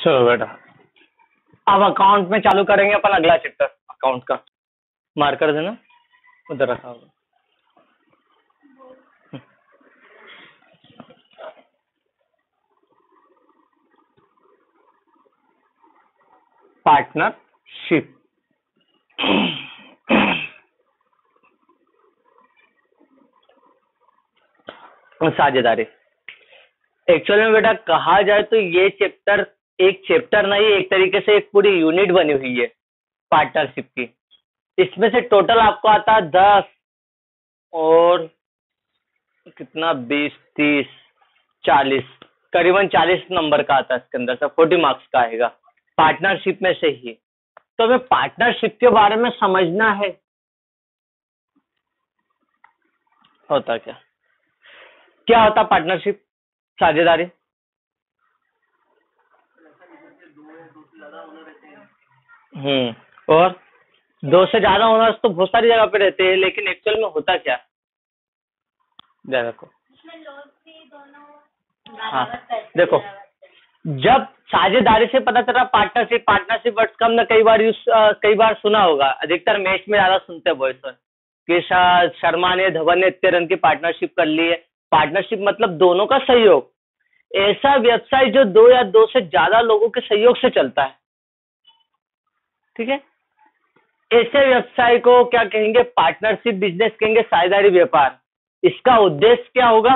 चलो बेटा। अब अकाउंट में चालू करेंगे अपन अगला चैप्टर अकाउंट का। मार्कर देना, उधर रखा होगा। पार्टनरशिप साझेदारी। एक्चुअल में बेटा कहा जाए तो ये चैप्टर एक चैप्टर नहीं, एक तरीके से एक पूरी यूनिट बनी हुई है पार्टनरशिप की। इसमें से टोटल आपको आता है दस और कितना? बीस, तीस, चालीस, करीबन चालीस नंबर का आता है इसके अंदर से फोर्टी मार्क्स का आएगा। पार्टनरशिप में से ही। तो हमें पार्टनरशिप के बारे में समझना है। होता क्या? क्या होता पार्टनरशिप साझेदारी? हम्म। और दो से ज़्यादा ओनर्स तो बहुत सारी जगह पे रहते हैं, लेकिन एक्चुअल में होता क्या? रखो। हाँ देखो, जब साझेदारी से पता चला पार्टनरशिप पार्टनरशिप वर्ड्स कम ना कई बार यूज़ कई बार सुना होगा। अधिकतर मैच में ज़्यादा सुनते हैं बॉयस कि शर्मा ने, धवन ने इतने रन की पार्टनरशिप कर ली है। पार्टनरशिप मतलब दोनों का सहयोग। ऐसा व्यवसाय जो दो या दो से ज़्यादा लोगों के सहयोग से चलता है। ठीक है? ऐसे व्यवसाय को क्या कहेंगे? पार्टनरशिप बिज़नेस कहेंगे, साझेदारी व्यापार। इसका उद्देश्य क्या होगा?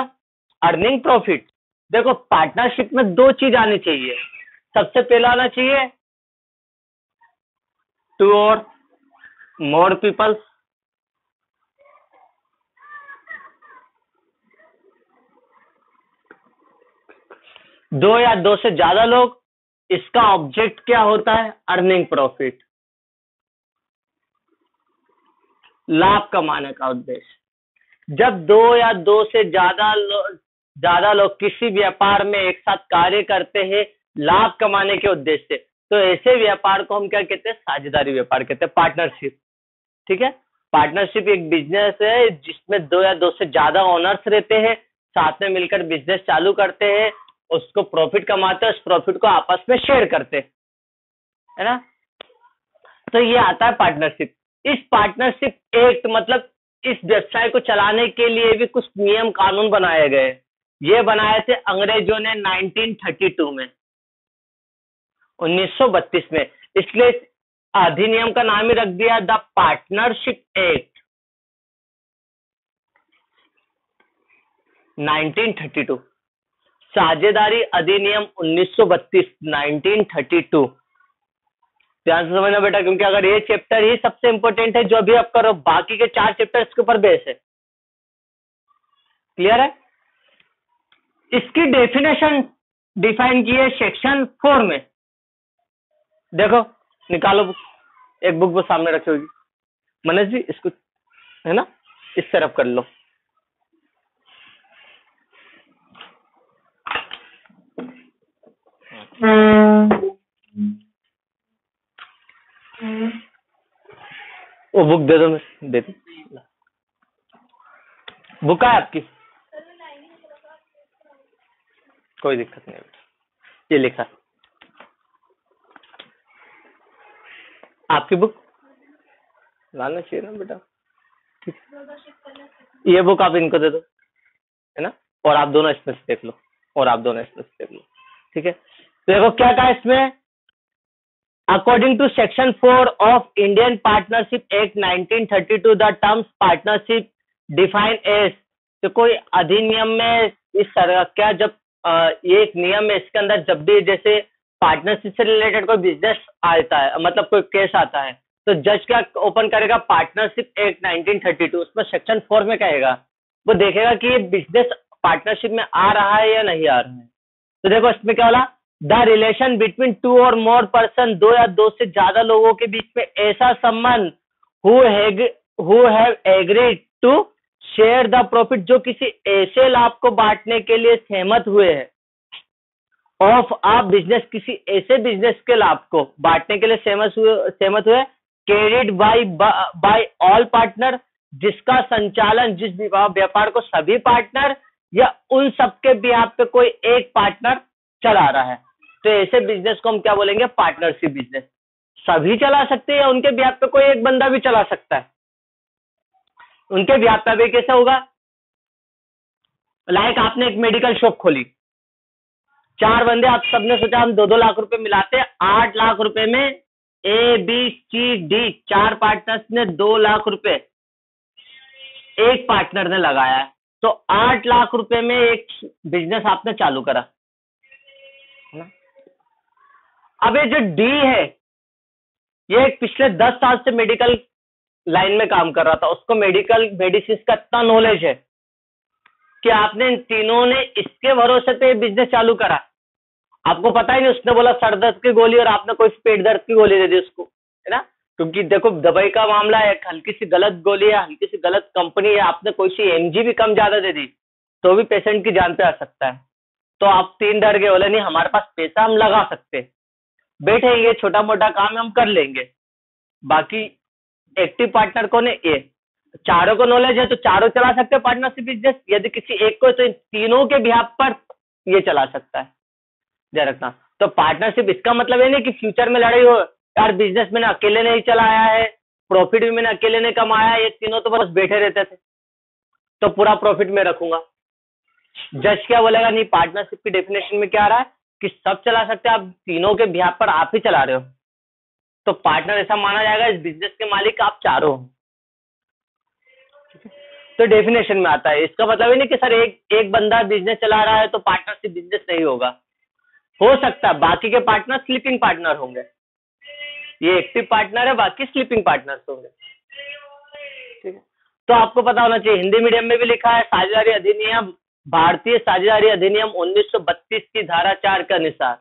अर्निंग प्रॉफिट देखो पार्टनरशिप में दो चीज़ आनी चाहिए। सबसे पहला आना चाहिए टू और मोर पीपल्स दो या दो से ज़्यादा लोग, इसका ऑब्जेक्ट क्या होता है? अर्निंग प्रॉफिट लाभ कमाने का उद्देश्य। जब दो या दो से ज़्यादा लोग ज़्यादा लोग किसी व्यापार में एक साथ कार्य करते हैं, लाभ कमाने के उद्देश्य से तो ऐसे व्यापार को हम क्या कहते हैं? साझेदारी व्यापार कहते हैं पार्टनरशिप ठीक है? पार्टनरशिप एक बिज़नेस है, जिसमें दो या दो से ज़्यादा ओनर्स रहते हैं, साथ में मिलकर बिज़नेस चालू करते हैं, उसको प्रॉफिट कमाते हैं, उस प्रॉफिट को आपस में शेयर करते है। ना? तो ये आता है पार्टनरशिप इस पार्टनरशिप एक्ट मतलब इस व्यवसाय को चलाने के लिए भी कुछ नियम कानून बनाए गए। ये बनाए थे अंग्रेज़ों ने 1932 में। 1932 में। इसलिए अधिनियम का नाम ही रख दिया, द पार्टनरशिप एक्ट। 1932 साझेदारी अधिनियम 1932 1932 ध्यान से समझना बेटा, क्योंकि अगर ये चैप्टर ही सबसे इंपॉर्टेंट है, जो अभी आप करो, बाकी के चार चैप्टर इसके ऊपर बेस है। क्लियर है? इसकी डेफिनेशन डिफाइन की है सेक्शन फोर में। देखो, निकालो बुक एक बुक वो सामने रखी होगी। मनोज जी, इसको, है ना? इस तरफ़ कर लो। वो बुक दे दो मैं, दे दो? बुक है आपकी? कोई दिक्कत नहीं बेटा। ये लिखा। आपकी बुक लाना चाहिए ना बेटा। ये बुक आप इनको दे दो, है ना? और आप दोनों इसमें से देख लो। और आप दोनों इसमें से देख लो। ठीक है? देखो क्या कहा इसमें? According to section four of Indian partnership act 1932 the terms partnership define as तो कोई अधिनियम में इस क्या जब ये एक नियम है, इसके अंदर जब भी जैसे पार्टनरशिप से रिलेटेड कोई बिज़नेस आता है मतलब कोई केस आता है तो जज क्या ओपन करेगा? पार्टनरशिप एक्ट 1932 उसमें सेक्शन फोर में कहेगा। वो देखेगा कि ये बिज़नेस पार्टनरशिप में आ रहा है या नहीं आ रहा है। तो देखो, इसमें क्या बोला? द रिलेशन बिटवीन टू और मोर पर्सन, दो या दो से ज़्यादा लोगों के बीच में ऐसा संबंध who have agreed to share the profit जो किसी ऐसे लाभ को बांटने के लिए सहमत हुए हैं ऑफ़ आ बिज़नेस किसी ऐसे बिज़नेस के लाभ को बांटने के लिए सहमत हुए सहमत हुए carried by by all partner जिसका संचालन, जिस व्यापार को सभी पार्टनर या उन सबके बिहार पे कोई एक पार्टनर चला रहा है। तो ऐसे बिज़नेस को हम क्या बोलेंगे? पार्टनरशिप बिज़नेस सभी चला सकते हैं या उनके ब्याह पे कोई एक बंदा भी चला सकता है? उनके ब्याह पे भी कैसे होगा? लाइक आपने एक मेडिकल शॉप खोली। चार बंदे आप सबने सोचा हम दो दो लाख रुपए मिलाते आठ लाख रुपए में ए बी सी डी चार पार्टनर्स ने दो लाख रुपए। एक पार्टनर ने लगाया तो आठ लाख रुपए में एक बिज़नेस आपने चालू करा। अब ये जो डी है, ये पिछले दस साल से मेडिकल लाइन में काम कर रहा था। उसको मेडिकल मेडिसिन का इतना नॉलेज है कि आपने इन तीनों ने इसके भरोसे पे बिज़नेस चालू करा। आपको पता ही नहीं, उसने बोला सर दर्द की गोली और आपने कोई पेट दर्द की गोली दे दी उसको, है ना? क्योंकि देखो, दवाई का मामला है, हल्की सी गलत गोली है, हल्की सी गलत कंपनी है, आपने कोई सी एम भी कम ज़्यादा दे दी तो भी पेशेंट की जान पे आ सकता है। तो आप तीन डर गए, बोले नहीं, हमारे पास पैसा हम लगा सकते। बैठेंगे छोटा मोटा काम हम कर लेंगे। बाकी एक्टिव पार्टनर कौन है? ये चारों को नॉलेज है तो चारों चला सकते हैं पार्टनरशिप बिज़नेस यदि किसी एक को तो इन तीनों के बिहार पर ये चला सकता है। ध्यान रखना। तो पार्टनरशिप इसका मतलब ये नहीं कि फ्यूचर में लड़ाई हो, यार बिज़नेस मैंने अकेले नहीं चलाया है प्रॉफिट भी मैंने अकेले नहीं कमाया ये तीनों तो बस बैठे रहते थे। तो पूरा प्रॉफिट में रखूँगा। जज क्या बोलेगा? नहीं पार्टनरशिप की डेफिनेशन में क्या आ रहा है? कि सब चला सकते हैं, आप तीनों के बिहार पर आप ही चला रहे हो। तो पार्टनर ऐसा माना जाएगा, इस बिज़नेस के मालिक आप चारों तो डेफिनेशन में आता है। इसका मतलब ही नहीं कि सर एक एक बंदा बिज़नेस चला रहा है तो पार्टनरशिप बिज़नेस नहीं होगा। हो सकता है, बाकी के पार्टनर स्लीपिंग पार्टनर होंगे। ये एक्टिव पार्टनर है, बाकी स्लीपिंग पार्टनर होंगे। ठीक है? तो आपको पता होना चाहिए, हिंदी मीडियम में भी लिखा है, साझेदारी अधिनियम भारतीय साझेदारी अधिनियम 1932 की धारा चार के अनुसार,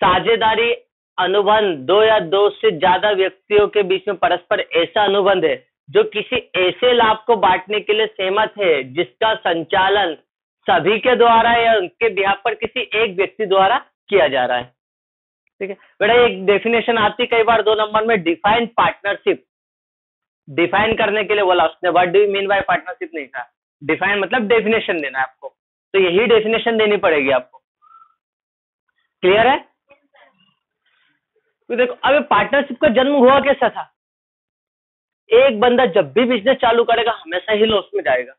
साझेदारी अनुबंध दो या दो से ज़्यादा व्यक्तियों के बीच में परस्पर ऐसा अनुबंध है जो किसी ऐसे लाभ को बांटने के लिए सहमत है, जिसका संचालन सभी के द्वारा या उनके बिहार पर किसी एक व्यक्ति द्वारा किया जा रहा है। ठीक है? बेटा, एक डेफिनेशन आती कई बार दो नंबर में डिफाइन पार्टनरशिप डिफाइन करने के लिए बोला उसने what do mean by partnership नहीं था? डिफाइन मतलब डेफिनेशन देना है आपको। तो यही डेफिनेशन देनी पड़ेगी आपको। क्लियर है? तो देखो, अभी पार्टनरशिप का जन्म हुआ कैसा था? एक बंदा जब भी बिज़नेस चालू करेगा, हमेशा ही लॉस में जाएगा।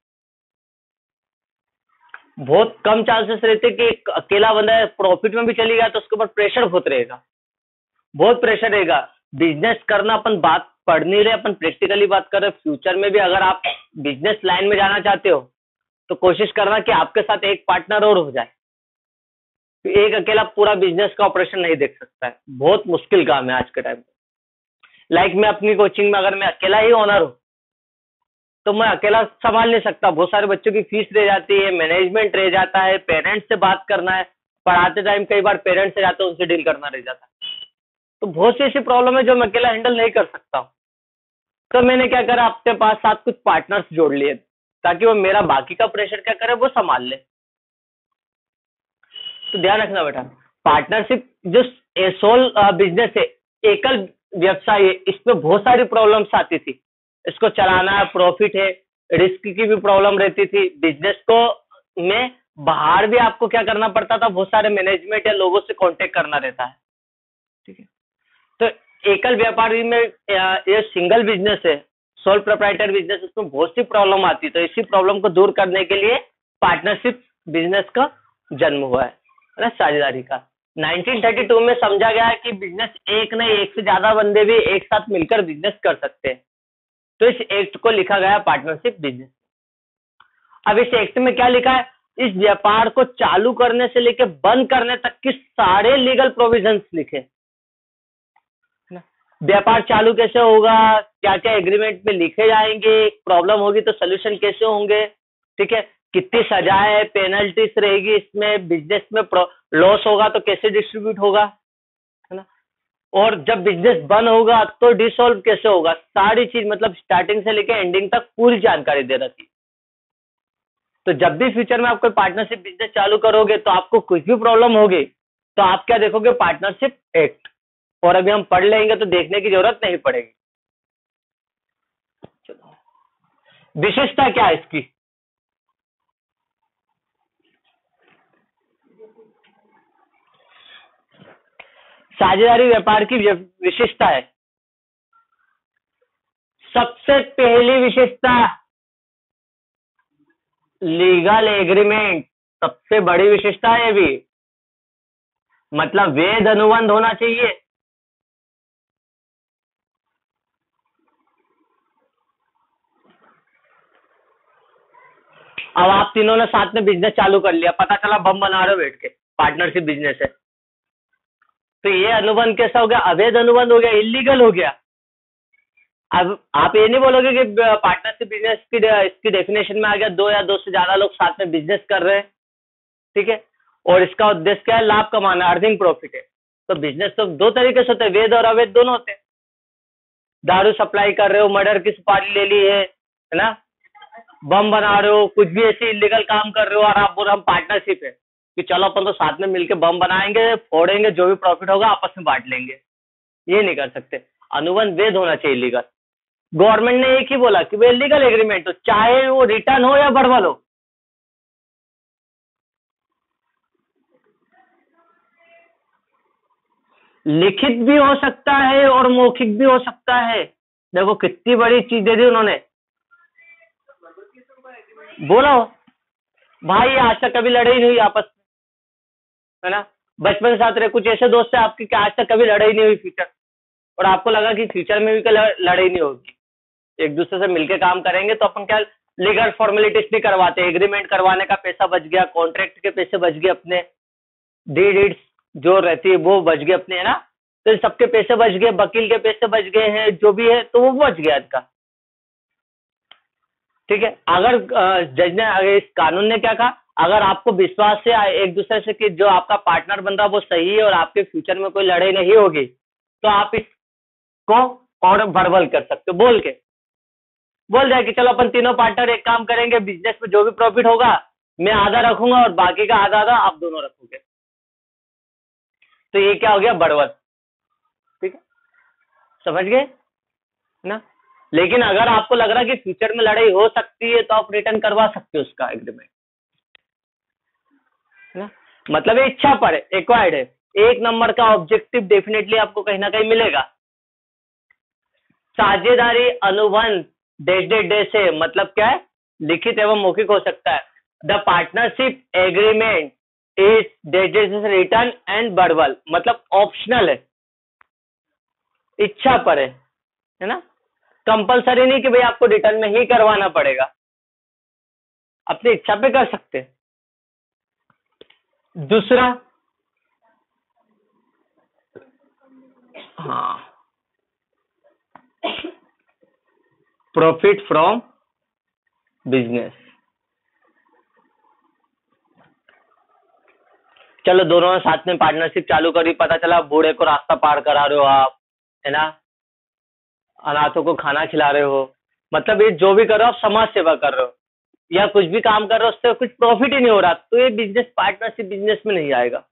बहुत कम चांसेस रहते कि अकेला बंदा प्रॉफिट में भी चली गया तो उसके ऊपर प्रेशर बहुत रहेगा। बहुत प्रेशर रहेगा। बिज़नेस करना अपन बात पढ़ नहीं रहे, अपन प्रैक्टिकली बात कर रहे फ्यूचर में भी अगर आप बिज़नेस लाइन में जाना चाहते हो तो कोशिश करना कि आपके साथ एक पार्टनर और हो जाए। तो एक अकेला पूरा बिज़नेस का ऑपरेशन नहीं देख सकता है। बहुत मुश्किल काम है आज के टाइम पे लाइक मैं अपनी कोचिंग में अगर मैं अकेला ही ओनर हूँ तो मैं अकेला संभाल नहीं सकता। बहुत सारे बच्चों की फ़ीस रह जाती है मैनेजमेंट रह जाता है पेरेंट्स से बात करना है। पढ़ाते टाइम कई बार पेरेंट्स से जाते हैं, उनसे डील करना रह जाता है। तो बहुत सी ऐसी प्रॉब्लम है जो मैं अकेला हैंडल नहीं कर सकता हूँ। तो मैंने क्या करा, अपने पास साथ कुछ पार्टनर्स जोड़ लिए, ताकि वो मेरा बाकी का प्रेशर क्या करे, वो संभाल ले। तो ध्यान रखना बेटा पार्टनरशिप जो सोल बिज़नेस है, एकल व्यवसाय है, इसमें बहुत सारी प्रॉब्लम्स आती थी। इसको चलाना है प्रॉफिट है रिस्क की भी प्रॉब्लम रहती थी। बिज़नेस को में बाहर भी आपको क्या करना पड़ता था, बहुत सारे मैनेजमेंट या लोगों से कांटेक्ट करना रहता है। ठीक है? तो एकल व्यापारी में, ये सिंगल बिज़नेस है सोल प्रोप्राइटर बिज़नेस उसमें बहुत सी प्रॉब्लम आती है। तो इसी प्रॉब्लम को दूर करने के लिए पार्टनरशिप बिज़नेस का जन्म हुआ है ना, साझेदारी का। 1932 में समझा गया कि बिज़नेस एक नहीं, एक से ज़्यादा बंदे भी एक साथ मिलकर बिज़नेस कर सकते हैं। तो इस एक्ट को लिखा गया पार्टनरशिप बिज़नेस अब इस एक्ट में क्या लिखा है? इस व्यापार को चालू करने से लेकर बंद करने तक की सारे लीगल प्रोविजंस लिखे। व्यापार चालू कैसे होगा? क्या क्या एग्रीमेंट में लिखे जाएँगे? प्रॉब्लम होगी तो सोल्यूशन कैसे होंगे? ठीक है? कितनी सजाए पेनल्टीज रहेगी इसमें बिज़नेस में लॉस होगा तो कैसे डिस्ट्रीब्यूट होगा? है ना? और जब बिज़नेस बंद होगा तो डिसॉल्व कैसे होगा? सारी चीज़ मतलब स्टार्टिंग से लेकर एंडिंग तक पूरी जानकारी दे रखी। तो जब भी फ्यूचर में आप कोई पार्टनरशिप बिज़नेस चालू करोगे तो आपको कुछ भी प्रॉब्लम होगी तो आप क्या देखोगे? पार्टनरशिप एक्ट और अभी हम पढ़ लेंगे तो देखने की ज़रूरत नहीं पड़ेगी। विशेषता क्या है इसकी? साझेदारी व्यापार की विशेषता है। सबसे पहली विशेषता लीगल एग्रीमेंट सबसे बड़ी विशेषता है भी। मतलब वेद अनुबंध होना चाहिए। अब आप तीनों ने साथ में बिज़नेस चालू कर लिया, पता चला बम बना रहे हो बैठ के पार्टनरशिप बिज़नेस है। तो ये अनुबंध कैसा हो गया? अवैध अनुबंध हो गया इलीगल हो गया। अब आप ये नहीं बोलोगे कि पार्टनरशिप बिज़नेस की इसकी डेफिनेशन में आ गया, दो या दो से ज़्यादा लोग साथ में बिज़नेस कर रहे हैं, ठीक है? और इसका उद्देश्य क्या है? लाभ कमाना अर्निंग प्रॉफिट है। तो बिज़नेस तो दो तरीके से होते हैं वेद और अवैध दोनों होते हैं। दारू सप्लाई कर रहे हो मर्डर की सुपारी ले ली है है ना? बम बना रहे हो, कुछ भी ऐसे इलीगल काम कर रहे हो और आप बोल रहे हम पार्टनरशिप है। कि चलो अपन तो साथ में मिलके बम बनाएँगे, फोड़ेंगे, जो भी प्रॉफिट होगा आपस में बांट लेंगे। ये नहीं कर सकते। अनुबंध वेद होना चाहिए लीगल गवर्नमेंट ने एक ही बोला कि भाई लीगल एग्रीमेंट हो, चाहे वो रिटर्न हो या बड़वल हो। लिखित भी हो सकता है और मौखिक भी हो सकता है। देखो कितनी बड़ी चीज़ दे दी उन्होंने। बोलो भाई, आज तक कभी लड़े ही नहीं आपस में। है ना? बचपन साथ रहे, कुछ ऐसे दोस्त है आपके आज तक कभी लड़ाई नहीं हुई फ्यूचर और आपको लगा कि फ्यूचर में भी लड़ाई नहीं होगी। एक दूसरे से मिलकर काम करेंगे तो अपन क्या लीगल फॉर्मेलिटीज भी करवाते हैं। एग्रीमेंट करवाने का पैसा बच गया कॉन्ट्रैक्ट के पैसे बच गए अपने। डी डीड्स जो रहती है, वो बच गए अपने, है ना? तो सबके पैसे बच गए, वकील के पैसे बच गए हैं, जो भी है तो वो बच गया इसका ठीक है? अगर जज ने, अगर इस कानून ने क्या कहा? अगर आपको विश्वास से, एक दूसरे से कि जो आपका पार्टनर बन रहा वो सही है और आपके फ्यूचर में कोई लड़ाई नहीं होगी तो आप इसको और भरबल कर सकते हो, बोल के। बोल जाए कि चलो अपन तीनों पार्टनर एक काम करेंगे बिज़नेस में जो भी प्रॉफिट होगा, मैं आधा रखूँगा और बाकी का आधा आधा आप दोनों रखोगे। तो ये क्या हो गया? बड़वल ठीक है? समझ गए? ना? लेकिन अगर आपको लग रहा है कि फ्यूचर में लड़ाई हो सकती है तो आप रिटर्न करवा सकते हो उसका एग्रीमेंट ना? मतलब इच्छा पर है है। एक नंबर का ऑब्जेक्टिव डेफिनेटली आपको कहीं ना कहीं मिलेगा। साझेदारी अनुबंध डैश डे डे से मतलब क्या है? लिखित एवं मौखिक हो सकता है। The partnership agreement is dash day से रिटर्न एंड बर्बल मतलब ऑप्शनल है। इच्छा पर है है ना? कंपलसरी नहीं कि भाई आपको रिटर्न में ही करवाना पड़ेगा। अपनी इच्छा पे कर सकते दूसरा हाँ। प्रॉफिट फ्रॉम बिज़नेस चलो दोनों साथ में पार्टनरशिप चालू करी, पता चला बूढ़े को रास्ता पार करा रहे हो आप, है ना? अनाथों को खाना खिला रहे हो। मतलब ये जो भी कर रहे हो, आप समाज सेवा कर रहे हो। या कुछ भी काम कर रहे हो, उससे कुछ प्रॉफिट ही नहीं हो रहा। तो ये बिज़नेस पार्टनरशिप बिज़नेस में नहीं आएगा।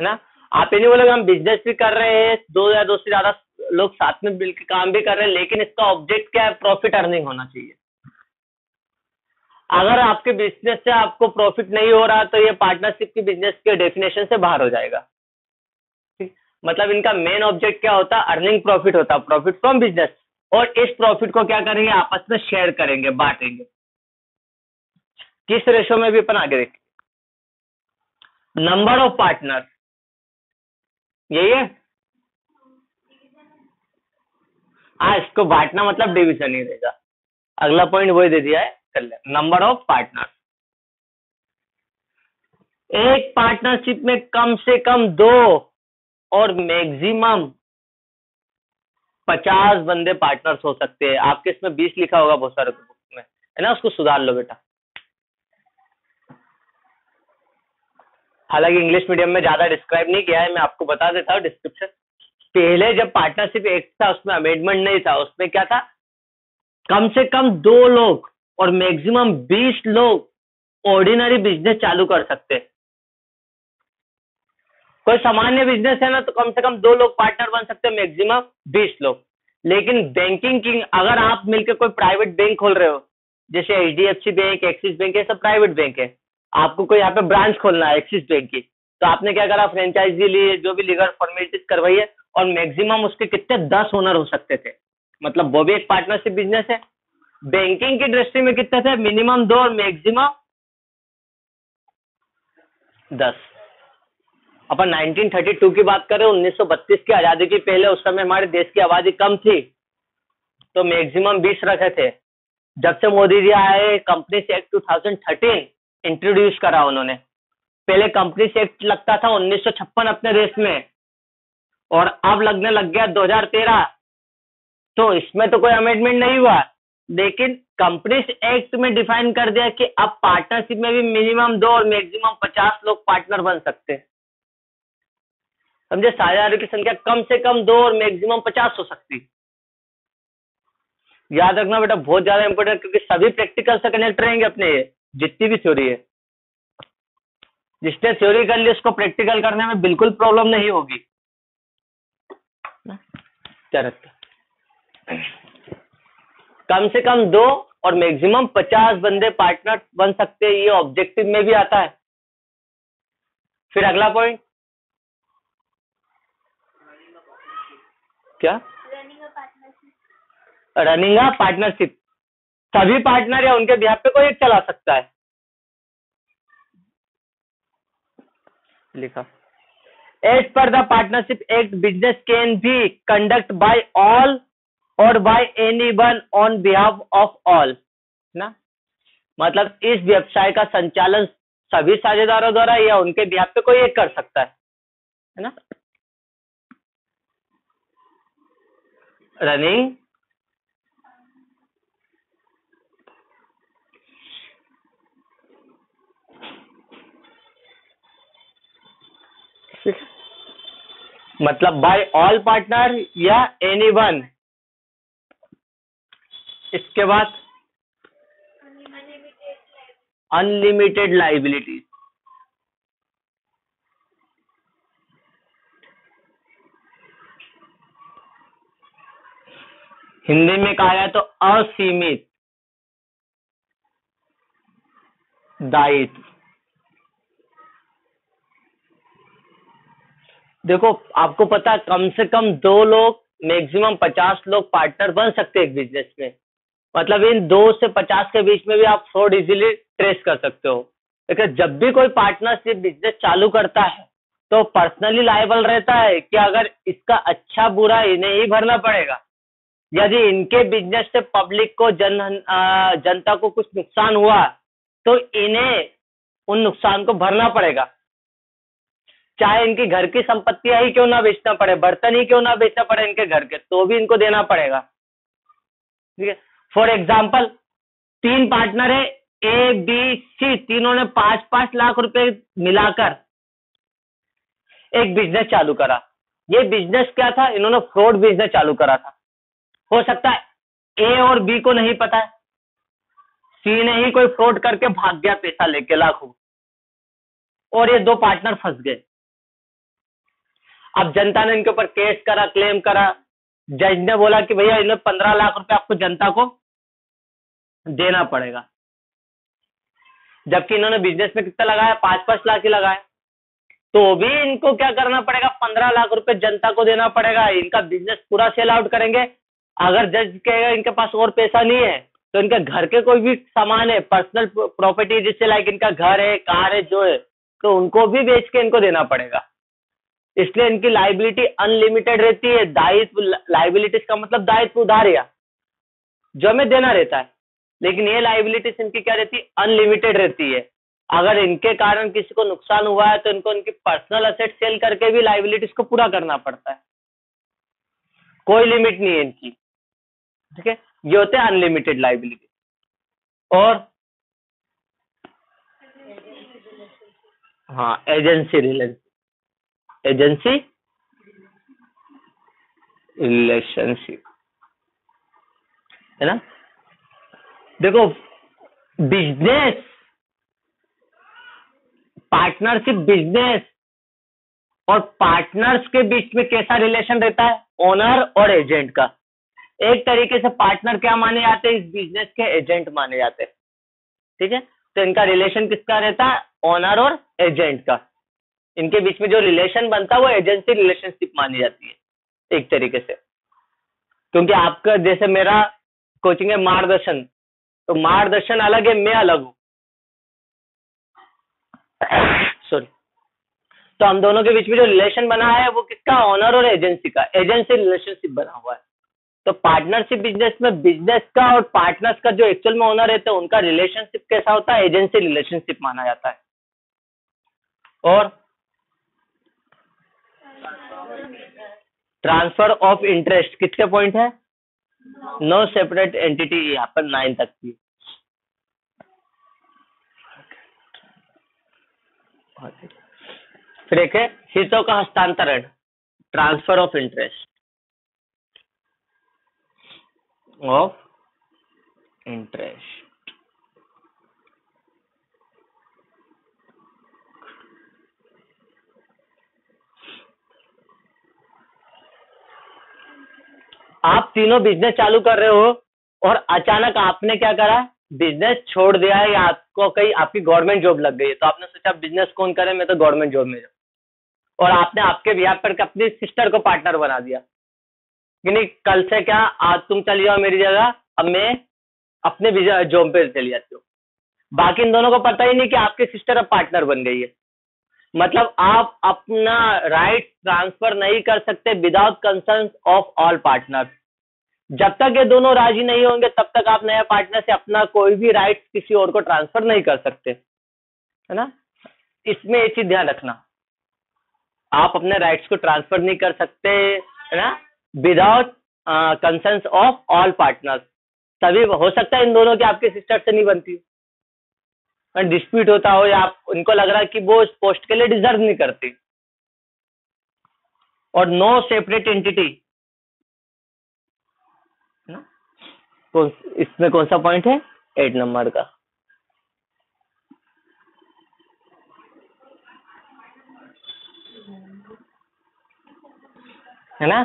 है ना? आप ये नहीं बोलोगे, हम बिज़नेस भी कर रहे हैं, दो या दो से ज़्यादा लोग साथ में मिलकर काम भी कर रहे हैं, लेकिन इसका ऑब्जेक्ट क्या है? प्रॉफिट अर्निंग होना चाहिए। अगर आपके बिज़नेस से आपको प्रॉफिट नहीं हो रहा तो ये पार्टनरशिप की बिज़नेस के डेफिनेशन से बाहर हो जाएगा। मतलब इनका मेन ऑब्जेक्ट क्या होता? है अर्निंग प्रॉफिट होता है प्रॉफिट फ्रॉम बिज़नेस और इस प्रॉफिट को क्या करेंगे? आपस में शेयर करेंगे, बांटेंगे। किस रेशो में भी अपन आगे देखें। नंबर ऑफ़ पार्टनर यही है? हाँ इसको बांटना मतलब डिविजन ही रहेगा। अगला पॉइंट वही दे दिया है, कर ले। नंबर ऑफ़ पार्टनर एक पार्टनरशिप में कम से कम दो और मैक्सिमम पचास बंदे पार्टनर्स हो सकते हैं। आपके इसमें बीस लिखा होगा बहुत सारे बुक में। है ना? उसको सुधार लो बेटा। हालाँकि इंग्लिश मीडियम में ज़्यादा डिस्क्राइब नहीं किया है, मैं आपको बता देता हूँ डिस्क्रिप्शन पहले जब पार्टनरशिप एक्ट था, उसमें अमेंडमेंट नहीं था, उसमें क्या था? कम से कम दो लोग और मैक्सिमम बीस लोग ऑर्डिनरी बिज़नेस चालू कर सकते कोई सामान्य बिज़नेस है ना तो कम से कम दो लोग पार्टनर बन सकते हैं मैक्सिमम बीस लोग। लेकिन बैंकिंग की, अगर आप मिलकर कोई प्राइवेट बैंक खोल रहे हो, जैसे H D F C bank Axis bank है सब प्राइवेट बैंक है, आपको कोई यहाँ पे ब्रांच खोलना है एक्सिस बैंक की। तो आपने क्या करा फ्रेंचाइजी ली जो भी लीगल फॉर्मेलिटीज करवाई है, और मैक्सिमम उसके कितने दस ओनर हो सकते थे। मतलब वो भी एक पार्टनरशिप बिज़नेस है। बैंकिंग की दृष्टि में कितने थे? मिनिमम दो और मैक्सिमम दस। अपन 1932 की बात करें 1932 की आज़ादी की पहले उस समय हमारे देश की आबादी कम थी तो मैक्सिमम 20 रखे थे। जब से मोदी जी आए कंपनी एक्ट 2013 इंट्रोड्यूस करा उन्होंने। पहले कंपनी एक्ट लगता था उन्नीस सौ छप्पन अपने देश में, और अब लगने लग गया 2013 तो इसमें तो कोई अमेंडमेंट नहीं हुआ, लेकिन कंपनीज़ एक्ट में डिफाइन कर दिया कि अब पार्टनरशिप में भी मिनिमम दो और मैक्सिमम पचास लोग पार्टनर बन सकते हैं। समझे साझेदारों की संख्या कम से कम दो और मैक्सिमम पचास हो सकती। याद रखना बेटा, बहुत ज़्यादा इंपॉर्टेंट क्योंकि सभी प्रैक्टिकल से कनेक्ट रहेंगे अपने ये, जितनी भी थ्योरी है। जिसने थ्योरी कर ली, उसको प्रैक्टिकल करने में बिल्कुल प्रॉब्लम नहीं होगी। कम से कम दो और मैक्सिमम पचास बंदे पार्टनर बन सकते हैं, ये ऑब्जेक्टिव में भी आता है। फिर अगला पॉइंट क्या? रनिंग पार्टनरशिप सभी पार्टनर या उनके बिहार पे कोई एक चला सकता है? लिखा। As per the partnership act business can be conduct by all और by anyone on behalf of all ना? मतलब इस व्यवसाय का संचालन सभी साझेदारों द्वारा या उनके बिहाफ पे कोई एक कर सकता है? है ना? रनिंग? मतलब बाय ऑल पार्टनर या एनी वन इसके बाद? अनलिमिटेड लाइबिलिटीज हिंदी में कहा जाए तो असीमित, दायित्व। देखो, आपको पता कम से कम दो लोग मैक्सिमम पचास लोग पार्टनर बन सकते हैं बिज़नेस में। मतलब इन दो से पचास के बीच में भी आप फ्रॉड इजीली ट्रेस कर सकते हो। लेकिन जब भी कोई पार्टनरशिप बिज़नेस चालू करता है तो पर्सनली लाइबल रहता है कि अगर इसका अच्छा बुरा इन्हें ही भरना पड़ेगा। यदि इनके बिज़नेस से पब्लिक को जन जनता को कुछ नुकसान हुआ तो इन्हें उन नुकसान को भरना पड़ेगा। चाहे इनकी घर की संपत्तियाँ ही क्यों ना बेचना पड़े, बर्तन ही क्यों ना बेचना पड़े इनके घर के तो भी इनको देना पड़ेगा। ठीक है? फॉर एग्ज़ाम्पल तीन पार्टनर है ए बी सी तीनों ने पाँच पाँच लाख रुपए मिलाकर एक बिज़नेस चालू करा। ये बिज़नेस क्या था? इन्होंने फ्रॉड बिज़नेस चालू करा था। हो सकता है। ए और बी को नहीं पता है। सी ने ही कोई फ्रॉड करके भाग गया पैसा लेके लाखों। और ये दो पार्टनर फंस गए। अब जनता ने इनके ऊपर केस करा क्लेम करा। जज ने बोला कि भैया, इन्हें पंद्रह लाख रुपए आपको जनता को देना पड़ेगा। जबकि इन्होंने बिज़नेस में कितना लगाया? पाँच पाँच लाख ही लगाया। तो भी इनको क्या करना पड़ेगा? पंद्रह लाख रुपए जनता को देना पड़ेगा। इनका बिज़नेस पूरा सेल आउट करेंगे। अगर जज कहेगा इनके पास और पैसा नहीं है तो इनके घर के कोई भी सामान है पर्सनल प्रॉपर्टी जिससे लाइक इनका घर है, कार है, जो है तो उनको भी बेच के इनको देना पड़ेगा। इसलिए इनकी लाइबिलिटी अनलिमिटेड रहती है। दायित्व लाइबिलिटीज का मतलब दायित्व उधार या। जो हमें देना रहता है। लेकिन ये लाइबिलिटीज इनकी क्या रहती है? अनलिमिटेड रहती है। अगर इनके कारण किसी को नुकसान हुआ है तो इनको इनकी पर्सनल असेट सेल करके भी लाइबिलिटीज को पूरा करना पड़ता है। कोई लिमिट नहीं है इनकी। ठीक है? ये होते हैं अनलिमिटेड लाइबिलिटी और हाँ एजेंसी रिलेशन एजेंसी रिलेशनशिप है ना? देखो बिज़नेस पार्टनरशिप बिज़नेस और पार्टनर्स के बीच में कैसा रिलेशन रहता है? ओनर और एजेंट का। एक तरीके से पार्टनर क्या माने जाते हैं? इस बिज़नेस के एजेंट माने जाते हैं। ठीक है? तो इनका रिलेशन किसका रहता? है ओनर और एजेंट का। इनके बीच में जो रिलेशन बनता है, वो एजेंसी रिलेशनशिप मानी जाती है, एक तरीके से। क्योंकि आपका, जैसे मेरा कोचिंग है मार्गदर्शन तो मार्गदर्शन अलग है, मैं अलग हूँ। सॉरी तो हम दोनों के बीच में जो रिलेशन बना है, वो किसका? ऑनर और एजेंसी का। एजेंसी रिलेशनशिप बना हुआ है। तो पार्टनरशिप बिज़नेस में बिज़नेस का और पार्टनर्स का जो एक्चुअल में ओनर रहते हैं, उनका रिलेशनशिप कैसा होता है? एजेंसी रिलेशनशिप माना जाता है। और ट्रांसफ़र ऑफ़ इंटरेस्ट कितने पॉइंट है? नो सेपरेट एंटिटी यहाँ पर नाइन तक की फिर एक है, हितों का हस्तांतरण transfer of interest of interest आप तीनों बिज़नेस चालू कर रहे हो और अचानक आपने क्या करा? बिज़नेस छोड़ दिया है या आपको कहीं, आपकी गवर्नमेंट जॉब लग गई है? तो आपने सोचा बिज़नेस कौन करे? मैं तो गवर्नमेंट जॉब में जाऊँ। और आपने आपके बिहार पर अपनी सिस्टर को पार्टनर बना दिया। नहीं कल से क्या, आज तुम चली जाओ मेरी जगह, अब मैं अपने जॉब पे चली जाती हूँ। बाकी इन दोनों को पता ही नहीं कि आपकी सिस्टर अब पार्टनर बन गई है। मतलब आप अपना राइट ट्रांसफ़र नहीं कर सकते without concern of all partner जब तक ये दोनों राज़ी नहीं होंगे, तब तक आप नया पार्टनर से अपना कोई भी राइट किसी और को ट्रांसफ़र नहीं कर सकते। है ना? इसमें ये चीज़ ध्यान रखना। आप अपने राइट्स को ट्रांसफ़र नहीं कर सकते, है ना? Without concern of all partners तभी हो सकता है इन दोनों की आपके सिस्टर से नहीं बनती डिस्प्यूट होता हो या आप, उनको लग रहा है कि वो उस पोस्ट के लिए डिजर्व नहीं करती। और नो? सेपरेट एंटिटी तो इसमें कौन सा पॉइंट है? एट नंबर का। है ना?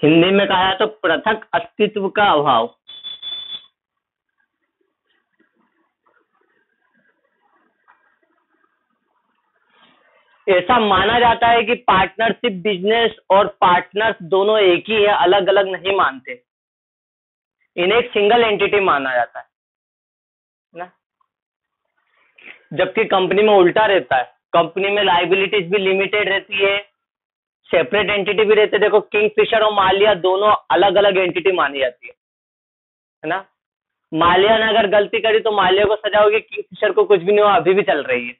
हिंदी में कहा तो पृथक अस्तित्व का अभाव। ऐसा माना जाता है कि पार्टनरशिप बिज़नेस और पार्टनर्स दोनों एक ही है अलग अलग नहीं मानते। इन्हें एक सिंगल एंटिटी माना जाता है, ना? जबकि कंपनी में उल्टा रहता है। कंपनी में लाइबिलिटीज भी लिमिटेड रहती है सेपरेट एंटिटी भी रहती है। देखो किंग फिशर और मालिया दोनों अलग अलग एंटिटी मानी जाती है। है ना? मालिया ने अगर गलती करी तो मालिया को सजा होगी किंग फिशर को कुछ भी नहीं हुआ, अभी भी चल रही है।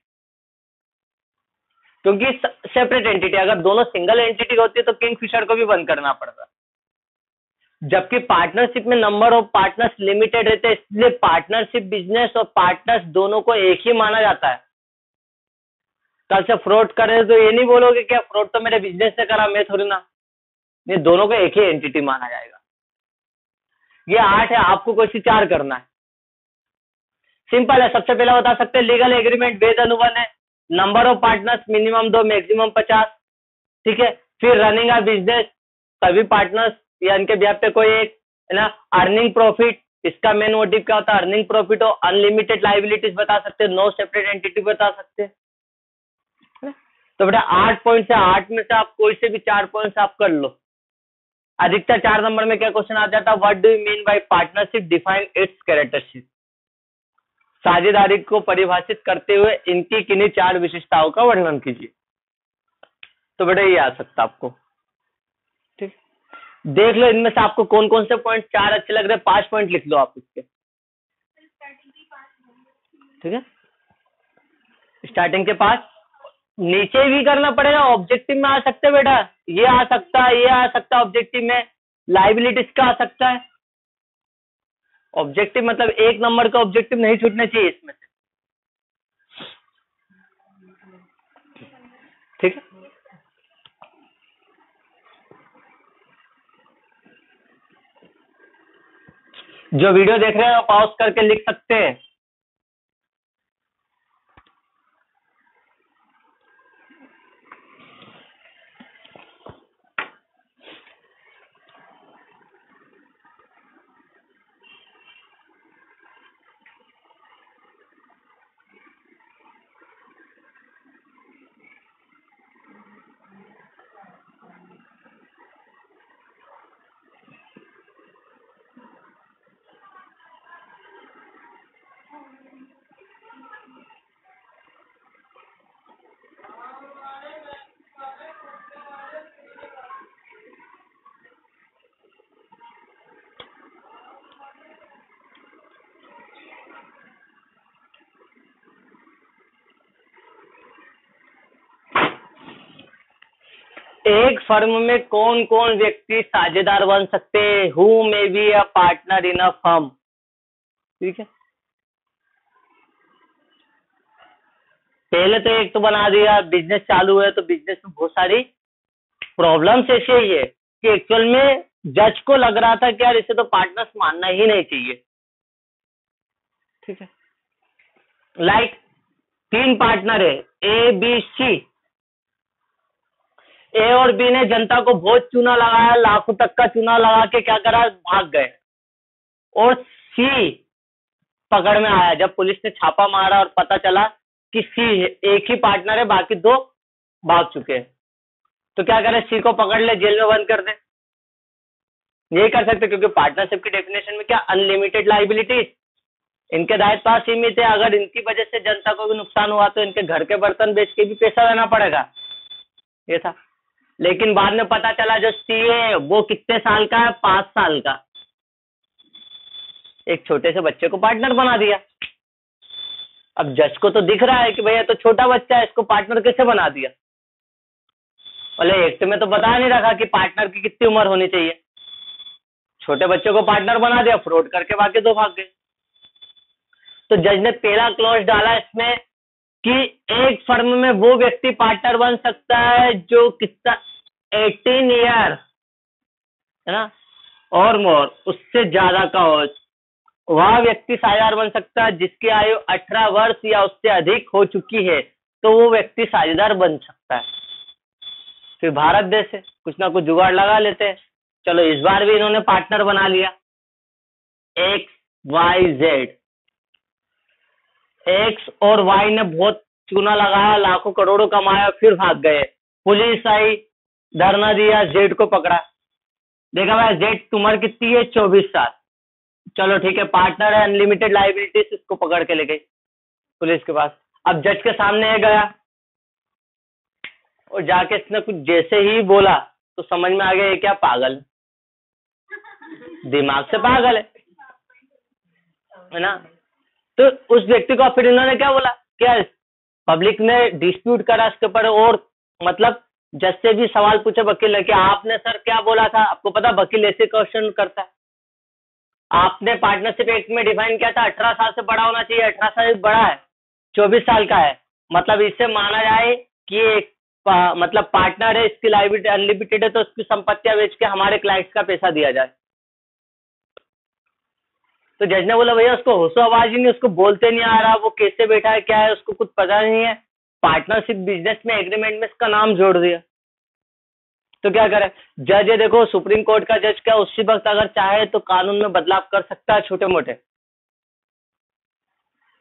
क्योंकि सेपरेट एंटिटी अगर दोनों सिंगल एंटिटी होती है तो किंग फिशर को भी बंद करना पड़ता। जबकि पार्टनरशिप में नंबर ऑफ़ पार्टनर्स लिमिटेड रहते हैं, इसलिए पार्टनरशिप बिज़नेस और पार्टनर्स दोनों को एक ही माना जाता है। कल से फ्रॉड कर रहे तो ये नहीं बोलोगे क्या फ्रॉड तो मेरे बिज़नेस से करा, मैं थोड़ी ना। ये दोनों को एक ही एंटिटी माना जाएगा। ये आठ है, आपको कोई चार करना है। सिंपल है, सबसे पहले बता सकते हैं लीगल एग्रीमेंट वेद अनुबंध है। नंबर ऑफ़ पार्टनर्स मिनिमम दो मैक्सिमम पचास। ठीक है? फिर रनिंग आ बिज़नेस सभी पार्टनर्स या इनके ब्याह पे कोई एक, है ना? अर्निंग प्रॉफिट इसका मेन मोटिव क्या होता है? अर्निंग प्रॉफिट हो अनलिमिटेड लाइबिलिटीज बता सकते हैं नो सेपरेट एंटिटी बता सकते हैं। तो बेटा आठ पॉइंट से आठ में से आप कोई से भी चार पॉइंट आप कर लो। अधिकतर चार नंबर में क्या क्वेश्चन आ जाता है? What do you mean by partnership define its charactership साझेदारी को परिभाषित करते हुए इनकी किन्हीं चार विशेषताओं का वर्णन कीजिए। तो बेटा ये आ सकता आपको। ठीक। देख लो इनमें से आपको कौन कौन से पॉइंट चार अच्छे लग रहे हैं? पाँच पॉइंट लिख लो आप इसके। ठीक है? स्टार्टिंग के पास नीचे भी करना पड़ेगा ऑब्जेक्टिव में आ सकते बेटा। ये आ सकता है, ये आ सकता है ऑब्जेक्टिव में। लाइबिलिटीज का आ सकता है। ऑब्जेक्टिव मतलब एक नंबर का ऑब्जेक्टिव नहीं छूटना चाहिए इसमें से। ठीक है? जो वीडियो देख रहे हैं पॉज करके लिख सकते हैं। एक फर्म में कौन कौन व्यक्ति साझेदार बन सकते हैं? Who may be a partner in a firm ठीक है? पहले तो एक तो बना दिया बिज़नेस चालू है तो बिज़नेस में बहुत सारी प्रॉब्लम्स ऐसे ही है कि एक्चुअल में जज को लग रहा था कि यार इसे तो पार्टनर्स मानना ही नहीं चाहिए। ठीक है? लाइक तीन पार्टनर है ए बी सी ए और बी ने जनता को बहुत चूना लगाया, लाखों तक का चूना लगा के क्या करा, भाग गए। और सी पकड़ में आया, जब पुलिस ने छापा मारा और पता चला कि सी एक ही पार्टनर है, बाकी दो भाग चुके हैं। तो क्या करें, सी को पकड़ ले, जेल में बंद कर दे। यही कर सकते, क्योंकि पार्टनरशिप की डेफिनेशन में क्या अनलिमिटेड लाइबिलिटीज इनके दायित्व सीमित है। अगर इनकी वजह से जनता को भी नुकसान हुआ तो इनके घर के बर्तन बेच के भी पैसा देना पड़ेगा। ये था। लेकिन बाद में पता चला जो सी है, वो कितने साल का है? पाँच साल का। एक छोटे से बच्चे को पार्टनर बना दिया। अब जज को तो दिख रहा है कि भैया तो छोटा बच्चा है, इसको पार्टनर कैसे बना दिया? बोले एक्ट में तो बता नहीं रखा कि पार्टनर की कितनी उम्र होनी चाहिए। छोटे बच्चे को पार्टनर बना दिया फ्रॉड करके बाकी दो भाग गए। तो जज ने पहला क्लॉज डाला इसमें कि एक फर्म में वो व्यक्ति पार्टनर बन सकता है जो कितना एटीन ईयर है ना? और मोर उससे ज़्यादा का हो। वह व्यक्ति साझेदार बन सकता है, जिसकी आयु अठारह वर्ष या उससे अधिक हो चुकी है तो वो व्यक्ति साझेदार बन सकता है। फिर भारत देश है। कुछ ना कुछ जुगाड़ लगा लेते हैं। चलो, इस बार भी इन्होंने पार्टनर बना लिया। एक्स वाई जेड एक्स और वाई ने बहुत चूना लगाया, लाखों करोड़ों कमाया, फिर भाग गए। पुलिस आई धरना दिया जेड को पकड़ा। देखा भाई जेड उम्र कितनी है चौबीस साल। चलो ठीक है, पार्टनर है अनलिमिटेड लाइबिलिटीज इसको पकड़ के ले गई पुलिस के पास। अब जज के सामने गया। और जाके इसने कुछ जैसे ही बोला तो समझ में आ गया, ये क्या पागल। दिमाग से पागल है। है ना? तो उस व्यक्ति को फिर इन्होंने क्या बोला? क्या पब्लिक ने डिस्प्यूट करा इसके ऊपर और मतलब जज से भी सवाल पूछे वकील ने कि आपने सर क्या बोला था? आपको पता वकील ऐसे क्वेश्चन करता है। आपने पार्टनरशिप एक्ट में डिफाइन किया था अठारह साल से बड़ा होना चाहिए अठारह साल बड़ा है चौबीस साल का है। मतलब इससे माना जाए कि एक पा, मतलब पार्टनर है इसकी लाइबिलिटी अनलिमिटेड है तो उसकी संपत्तियाँ बेच के हमारे क्लाइंट्स का पैसा दिया जाए। तो जज ने बोला भैया उसको होशो आवाज़ ही नहीं उसको बोलते नहीं आ रहा वो कैसे बैठा है क्या है उसको कुछ पता नहीं है। पार्टनरशिप बिज़नेस में एग्रीमेंट में इसका नाम जोड़ दिया। तो क्या करे? जज है देखो, सुप्रीम कोर्ट का जज क्या उसी वक्त अगर चाहे तो कानून में बदलाव कर सकता है छोटे मोटे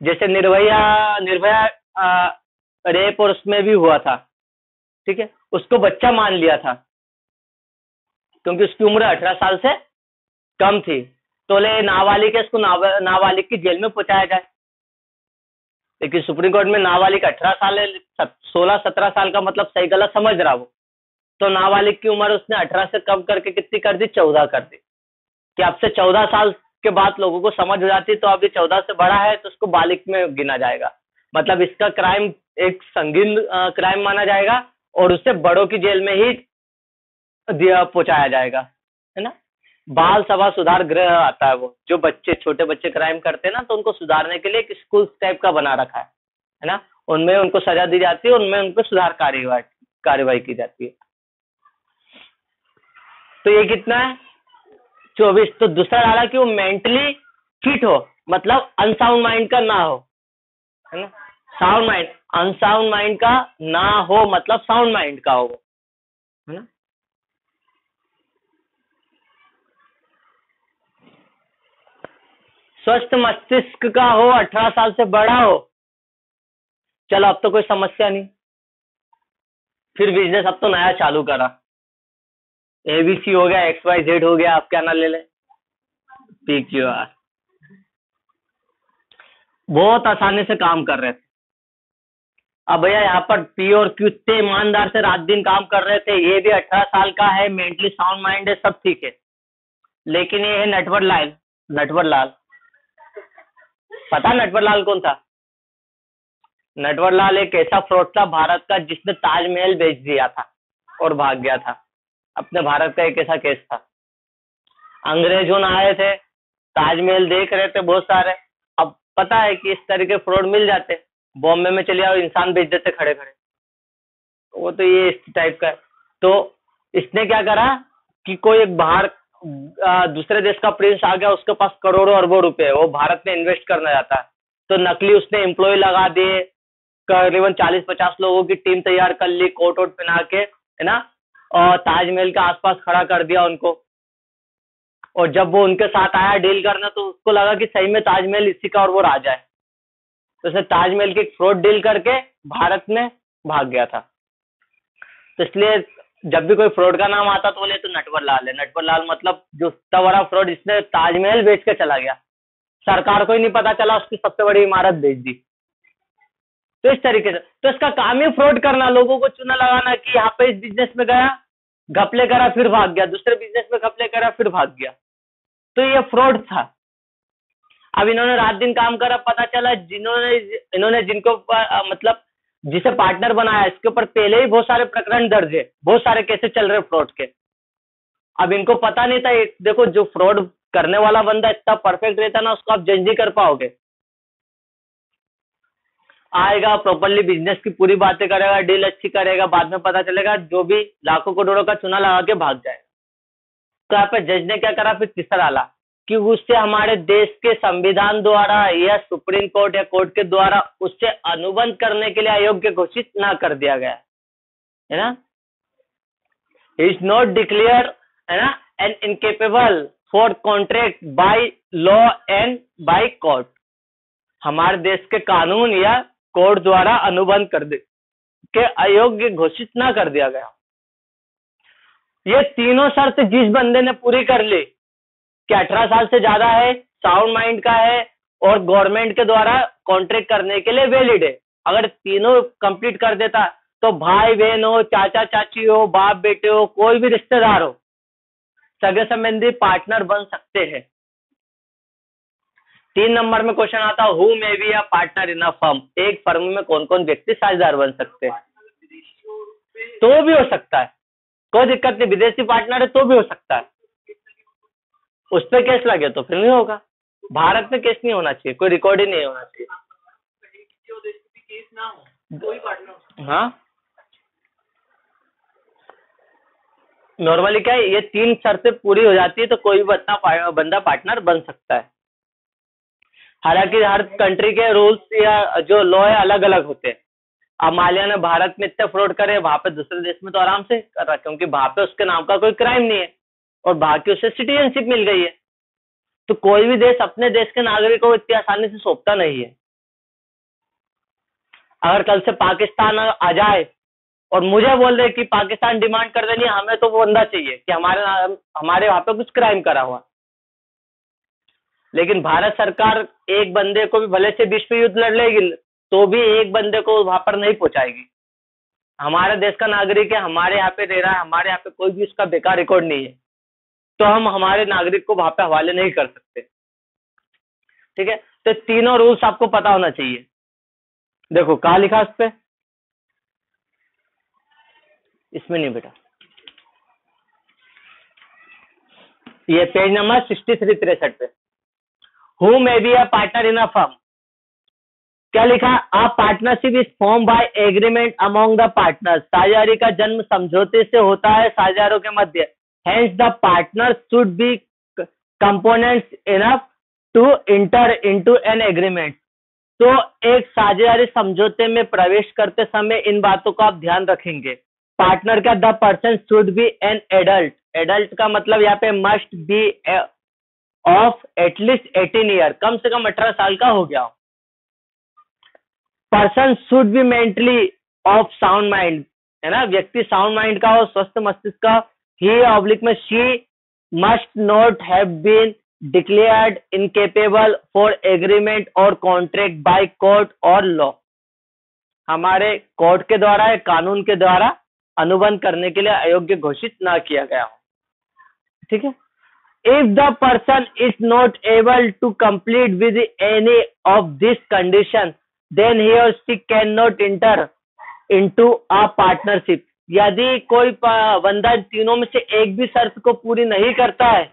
जैसे निर्भया निर्भया रेप और उसमें भी हुआ था, ठीक है? उसको बच्चा मान लिया था, क्योंकि उसकी उम्र अठारह साल से कम थी। तो ले नाबालिग है इसको नाबालिग की जेल में पहुँचाया जाए। लेकिन सुप्रीम कोर्ट में नाबालिग अठारह साल है सोलह, सत्रह साल का मतलब सही गलत समझ रहा वो। तो नाबालिग की उम्र उसने अठारह से कम करके कितनी कर दी? चौदह कर दी। कि अब से चौदह साल के बाद लोगों को समझ हो जाती तो अभी चौदह से बड़ा है तो उसको बालिक में गिना जाएगा। मतलब इसका क्राइम एक संगीन क्राइम माना जाएगा और उसे बड़ों की जेल में ही दिया, पहुँचाया जाएगा। है ना? बाल सभा सुधार गृह आता है वो। जो बच्चे, छोटे बच्चे क्राइम करते हैं ना तो उनको सुधारने के लिए एक स्कूल टाइप का बना रखा है है ना? उनमें उनको सजा दी जाती है, उनमें उनको सुधार कार्यवाही कार्यवाही की जाती है। तो ये कितना है? चौबीस। तो दूसरा डाला कि वो मेंटली फिट हो मतलब अनसाउंड माइंड का ना हो, है ना? साउंड माइंड अनसाउंड माइंड का ना हो मतलब साउंड माइंड का हो है ना? स्वस्थ मस्तिष्क का हो, अठारह साल से बड़ा हो। चलो, अब तो कोई समस्या नहीं। फिर बिज़नेस अब तो नया चालू करा। एबीसी हो गया एक्स वाई जेड हो गया, आप क्या ना ले ले? पी क्यू आर बहुत आसानी से काम कर रहे थे। अब भैया, यहाँ पर पी और क्यू इतने ईमानदार से रात दिन काम कर रहे थे, ये भी अठारह साल का है मेंटली साउंड माइंड है, सब ठीक है। लेकिन ये है नटवर लाल नटवर लाल। पता नटवर लाल कौन था? नटवर लाल एक ऐसा फ्रॉड था भारत का जिसने ताजमहल बेच दिया था और भाग गया था। अपने भारत का एक ऐसा केस था। अंग्रेज़ों आए थे, ताजमहल देख रहे थे बहुत सारे। अब पता है कि इस तरह के फ्रॉड मिल जाते बॉम्बे में चले आओ, इंसान बेच देते खड़े खड़े वो तो ये इस टाइप का है। तो इसने क्या करा कि कोई एक बाहर दूसरे देश का प्रिंस आ गया, उसके पास करोड़ों अरबों रुपए, वो भारत में इन्वेस्ट करना चाहता है। तो नकली उसने एम्प्लॉय लगा दिए, करीबन चालीस पचास लोगों की टीम तैयार कर ली, कोट वोट पहना के, है ना? और ताजमहल के आसपास खड़ा कर दिया उनको। और जब वो उनके साथ आया डील करना तो उसको लगा कि सही में ताजमहल इसी का और वो राजा है। तो उसने ताजमहल की फ्रॉड डील करके भारत में भाग गया था। तो इसलिए जब भी कोई फ्रॉड का नाम आता तो बोले तो नटवर लाल है। नटवर लाल मतलब जो इतना बड़ा फ्रॉड इसने ताजमहल बेच के चला गया। सरकार को ही नहीं पता चला, उसकी सबसे बड़ी इमारत बेच दी। तो इस तरीके से तो इसका काम ही फ्रॉड करना, लोगों को चुना लगाना कि यहाँ पे इस बिज़नेस में गया घपले करा, फिर भाग गया। दूसरे बिज़नेस में घपले करा, फिर भाग गया। तो ये फ्रॉड था। अब इन्होंने रात दिन काम करा, पता चला जिन्होंने, इन्होंने जिनको मतलब जिसे पार्टनर बनाया, इसके ऊपर पहले ही बहुत सारे प्रकरण दर्ज है, बहुत सारे केसेस चल रहे फ्रॉड के। अब इनको पता नहीं था देखो, जो फ्रॉड करने वाला बंदा इतना परफेक्ट रहता ना, उसको आप जज नहीं कर पाओगे। आएगा प्रॉपरली बिज़नेस की पूरी बातें करेगा डील अच्छी करेगा, बाद में पता चलेगा, जो भी लाखों करोड़ों का चुना लगा के भाग जाए तो यहाँ पे जज ने क्या करा? फिर तीसरा डाला कि उससे हमारे देश के संविधान द्वारा या सुप्रीम कोर्ट या कोर्ट के द्वारा उससे अनुबंध करने के लिए अयोग्य घोषित ना कर दिया गया। है ना? इज़ नॉट डिक्लेयर है ना and incapable for contract by law and by court हमारे देश के कानून या कोर्ट द्वारा अनुबंध कर दे, के अयोग्य घोषित ना कर दिया गया। ये तीनों शर्त जिस बंदे ने पूरी कर ली कि अठारह साल से ज़्यादा है साउंड माइंड का है, और गवर्नमेंट के द्वारा कॉन्ट्रैक्ट करने के लिए वैलिड है। अगर तीनों कंप्लीट कर देता तो भाई बहन हो चाचा चाची हो बाप बेटे हो, कोई भी रिश्तेदार हो, सगे संबंधी पार्टनर बन सकते हैं। तीन नंबर में क्वेश्चन आता who may be a partner in a firm एक फर्म में कौन कौन व्यक्ति साझेदार बन सकते हैं? तो भी हो सकता है। कोई दिक्कत नहीं, विदेशी पार्टनर है तो भी हो सकता है। उस पर केस लगे तो फिर नहीं होगा। भारत में केस नहीं होना चाहिए, कोई रिकॉर्ड ही नहीं होना चाहिए। हाँ? नॉर्मली क्या है, ये तीन शर्तें पूरी हो जाती है तो कोई भी बंदा बंदा पार्टनर बन सकता है। हालाँकि हर कंट्री के रूल्स या जो लॉ है अलग अलग होते हैं। अब मालिया ने भारत में इतने फ्रॉड करे, वहाँ पे दूसरे देश में तो आराम से कर रहा क्योंकि वहाँ पे उसके नाम का कोई क्राइम नहीं है। और बाकी उसे सिटीजनशिप मिल गई है। तो कोई भी देश अपने देश के नागरिक को इतनी आसानी से सौंपता नहीं है। अगर कल से पाकिस्तान आ जाए और मुझे बोल रहे कि पाकिस्तान डिमांड कर देनी हमें तो वो बंदा चाहिए कि हमारे हमारे वहाँ पे कुछ क्राइम करा हुआ। लेकिन भारत सरकार एक बंदे को भी भले से विश्व युद्ध लड़ लेगी तो भी एक बंदे को वहाँ पर नहीं पहुंचाएगी। हमारे देश का नागरिक है, हमारे यहाँ पे रह रहा है, हमारे यहाँ पे कोई भी उसका बेकार रिकॉर्ड नहीं है। तो हम हमारे नागरिक को वहाँ पे हवाले नहीं कर सकते। ठीक है? तो तीनों रूल्स आपको पता होना चाहिए। देखो, कहा लिखा उस पर इसमें नहीं बेटा। ये पेज नंबर सिक्सटी थ्री तिरसठ पे। Who may be a partner in a firm क्या लिखा? A partnership is form by agreement among the partner साझेदारी का जन्म समझौते से होता है साझेदारों के मध्य। Hence, the partners should be components enough to enter into an agreement. तो एक साझेदारी समझौते में प्रवेश करते समय इन बातों का आप ध्यान रखेंगे। पार्टनर का the person should be an adult adult का मतलब यहाँ पे must be of at least eighteen year कम से कम अठारह साल का हो गया person should be mentally of sound mind है ना? व्यक्ति साउंड माइंड का हो स्वस्थ मस्तिष्क का ही ऑब्लिक में she must not have been declared incapable for agreement और कॉन्ट्रैक्ट बाय कोर्ट और लॉ हमारे कोर्ट के द्वारा या कानून के द्वारा अनुबंध करने के लिए अयोग्य घोषित ना किया गया हो। ठीक है? If the person is not able to complete with any of this condition then he can not enter into a partnership यदि कोई बंदा तीनों में से एक भी शर्त को पूरी नहीं करता है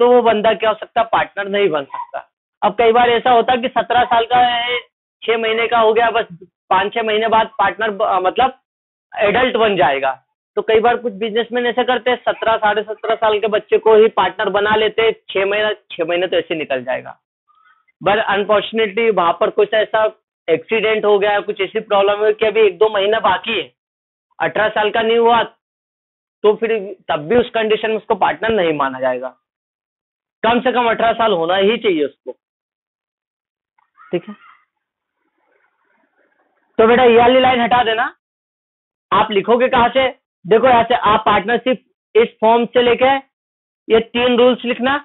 तो वो बंदा क्या हो सकता पार्टनर नहीं बन सकता। अब कई बार ऐसा होता कि सत्रह साल का है, छह महीने का हो गया, बस पाँच छह महीने बाद पार्टनर मतलब एडल्ट बन जाएगा। तो कई बार कुछ बिजनेसमैन ऐसे करते हैं, सत्रह, साढ़े सत्रह साल के बच्चे को ही पार्टनर बना लेते हैं, छह महीना, छह महीने तो ऐसे निकल जाएगा। बट अनफॉर्चुनेटली वहाँ पर कुछ ऐसा एक्सीडेंट हो गया, कुछ ऐसी प्रॉब्लम हुई कि अभी एक दो महीना बाकी है। अठारह साल का नहीं हुआ तो फिर तब भी उस कंडीशन में उसको पार्टनर नहीं माना जाएगा। कम से कम अठारह साल होना ही चाहिए उसको। ठीक है? तो बेटा ये वाली लाइन हटा देना। आप लिखोगे कहा से? देखो यहाँ से आप पार्टनरशिप इस फॉर्म से लेके ये तीन रूल्स लिखना।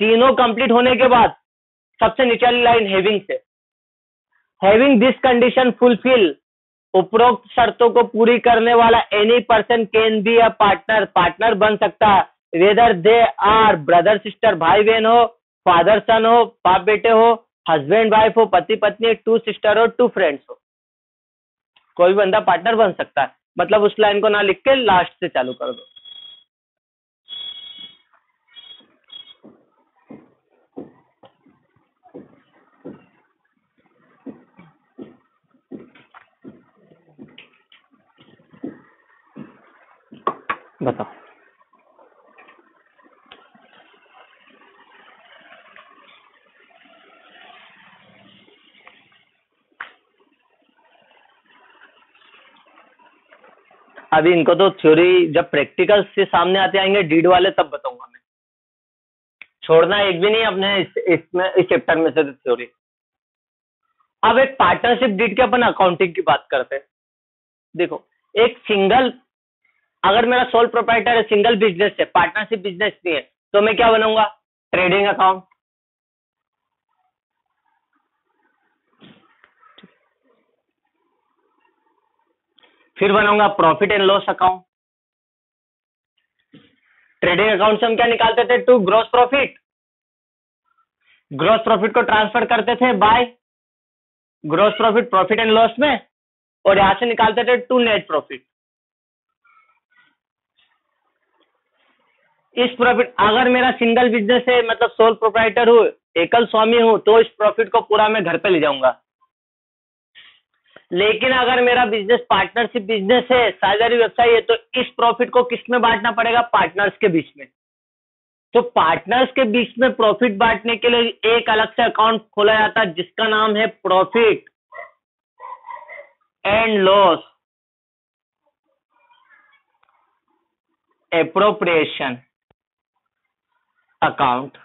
तीनों कंप्लीट होने के बाद सबसे नीचे लाइन हैविंग से। हैविंग दिस कंडीशन फुलफिल उपरोक्त शर्तों को पूरी करने वाला any person can be a partner partner बन सकता है। Whether they are brother sister भाई बहन हो फादर सन हो, बाप बेटे हो हस्बैंड वाइफ हो पति पत्नी टू सिस्टर हो टू फ्रेंड्स हो। कोई भी बंदा पार्टनर बन सकता है। मतलब उस लाइन को ना लिख के लास्ट से चालू कर दो। बताओ। अभी इनको तो थ्योरी जब प्रैक्टिकल से सामने आते आएँगे डीड वाले तब बताऊँगा मैं। छोड़ना एक भी नहीं अपने इस, इस चैप्टर में से थ्योरी अब एक पार्टनरशिप डीड के अपन अकाउंटिंग की बात करते हैं। देखो एक सिंगल अगर मेरा सोल प्रोप्राइटर है सिंगल बिज़नेस है पार्टनरशिप बिज़नेस नहीं है तो मैं क्या बनाऊँगा ट्रेडिंग अकाउंट फिर बनाऊँगा profit and loss account trading account से हम क्या निकालते थे? To gross profit gross profit को ट्रांसफ़र करते थे by gross profit profit and loss में, और यहाँ से निकालते थे टू नेट प्रॉफिट इस प्रॉफिट अगर मेरा सिंगल बिज़नेस है मतलब सोल प्रोप्राइटर हूँ, एकल स्वामी हूँ तो इस प्रॉफिट को पूरा मैं घर पे ले जाऊँगा। लेकिन अगर मेरा बिज़नेस पार्टनरशिप बिज़नेस है साझेदारी व्यवसाय है तो इस प्रॉफिट को किसमें बांटना पड़ेगा? पार्टनर्स के बीच में। तो पार्टनर्स के बीच में प्रॉफिट बांटने के लिए एक अलग से अकाउंट खोला जाता है, जिसका नाम है profit and loss appropriation account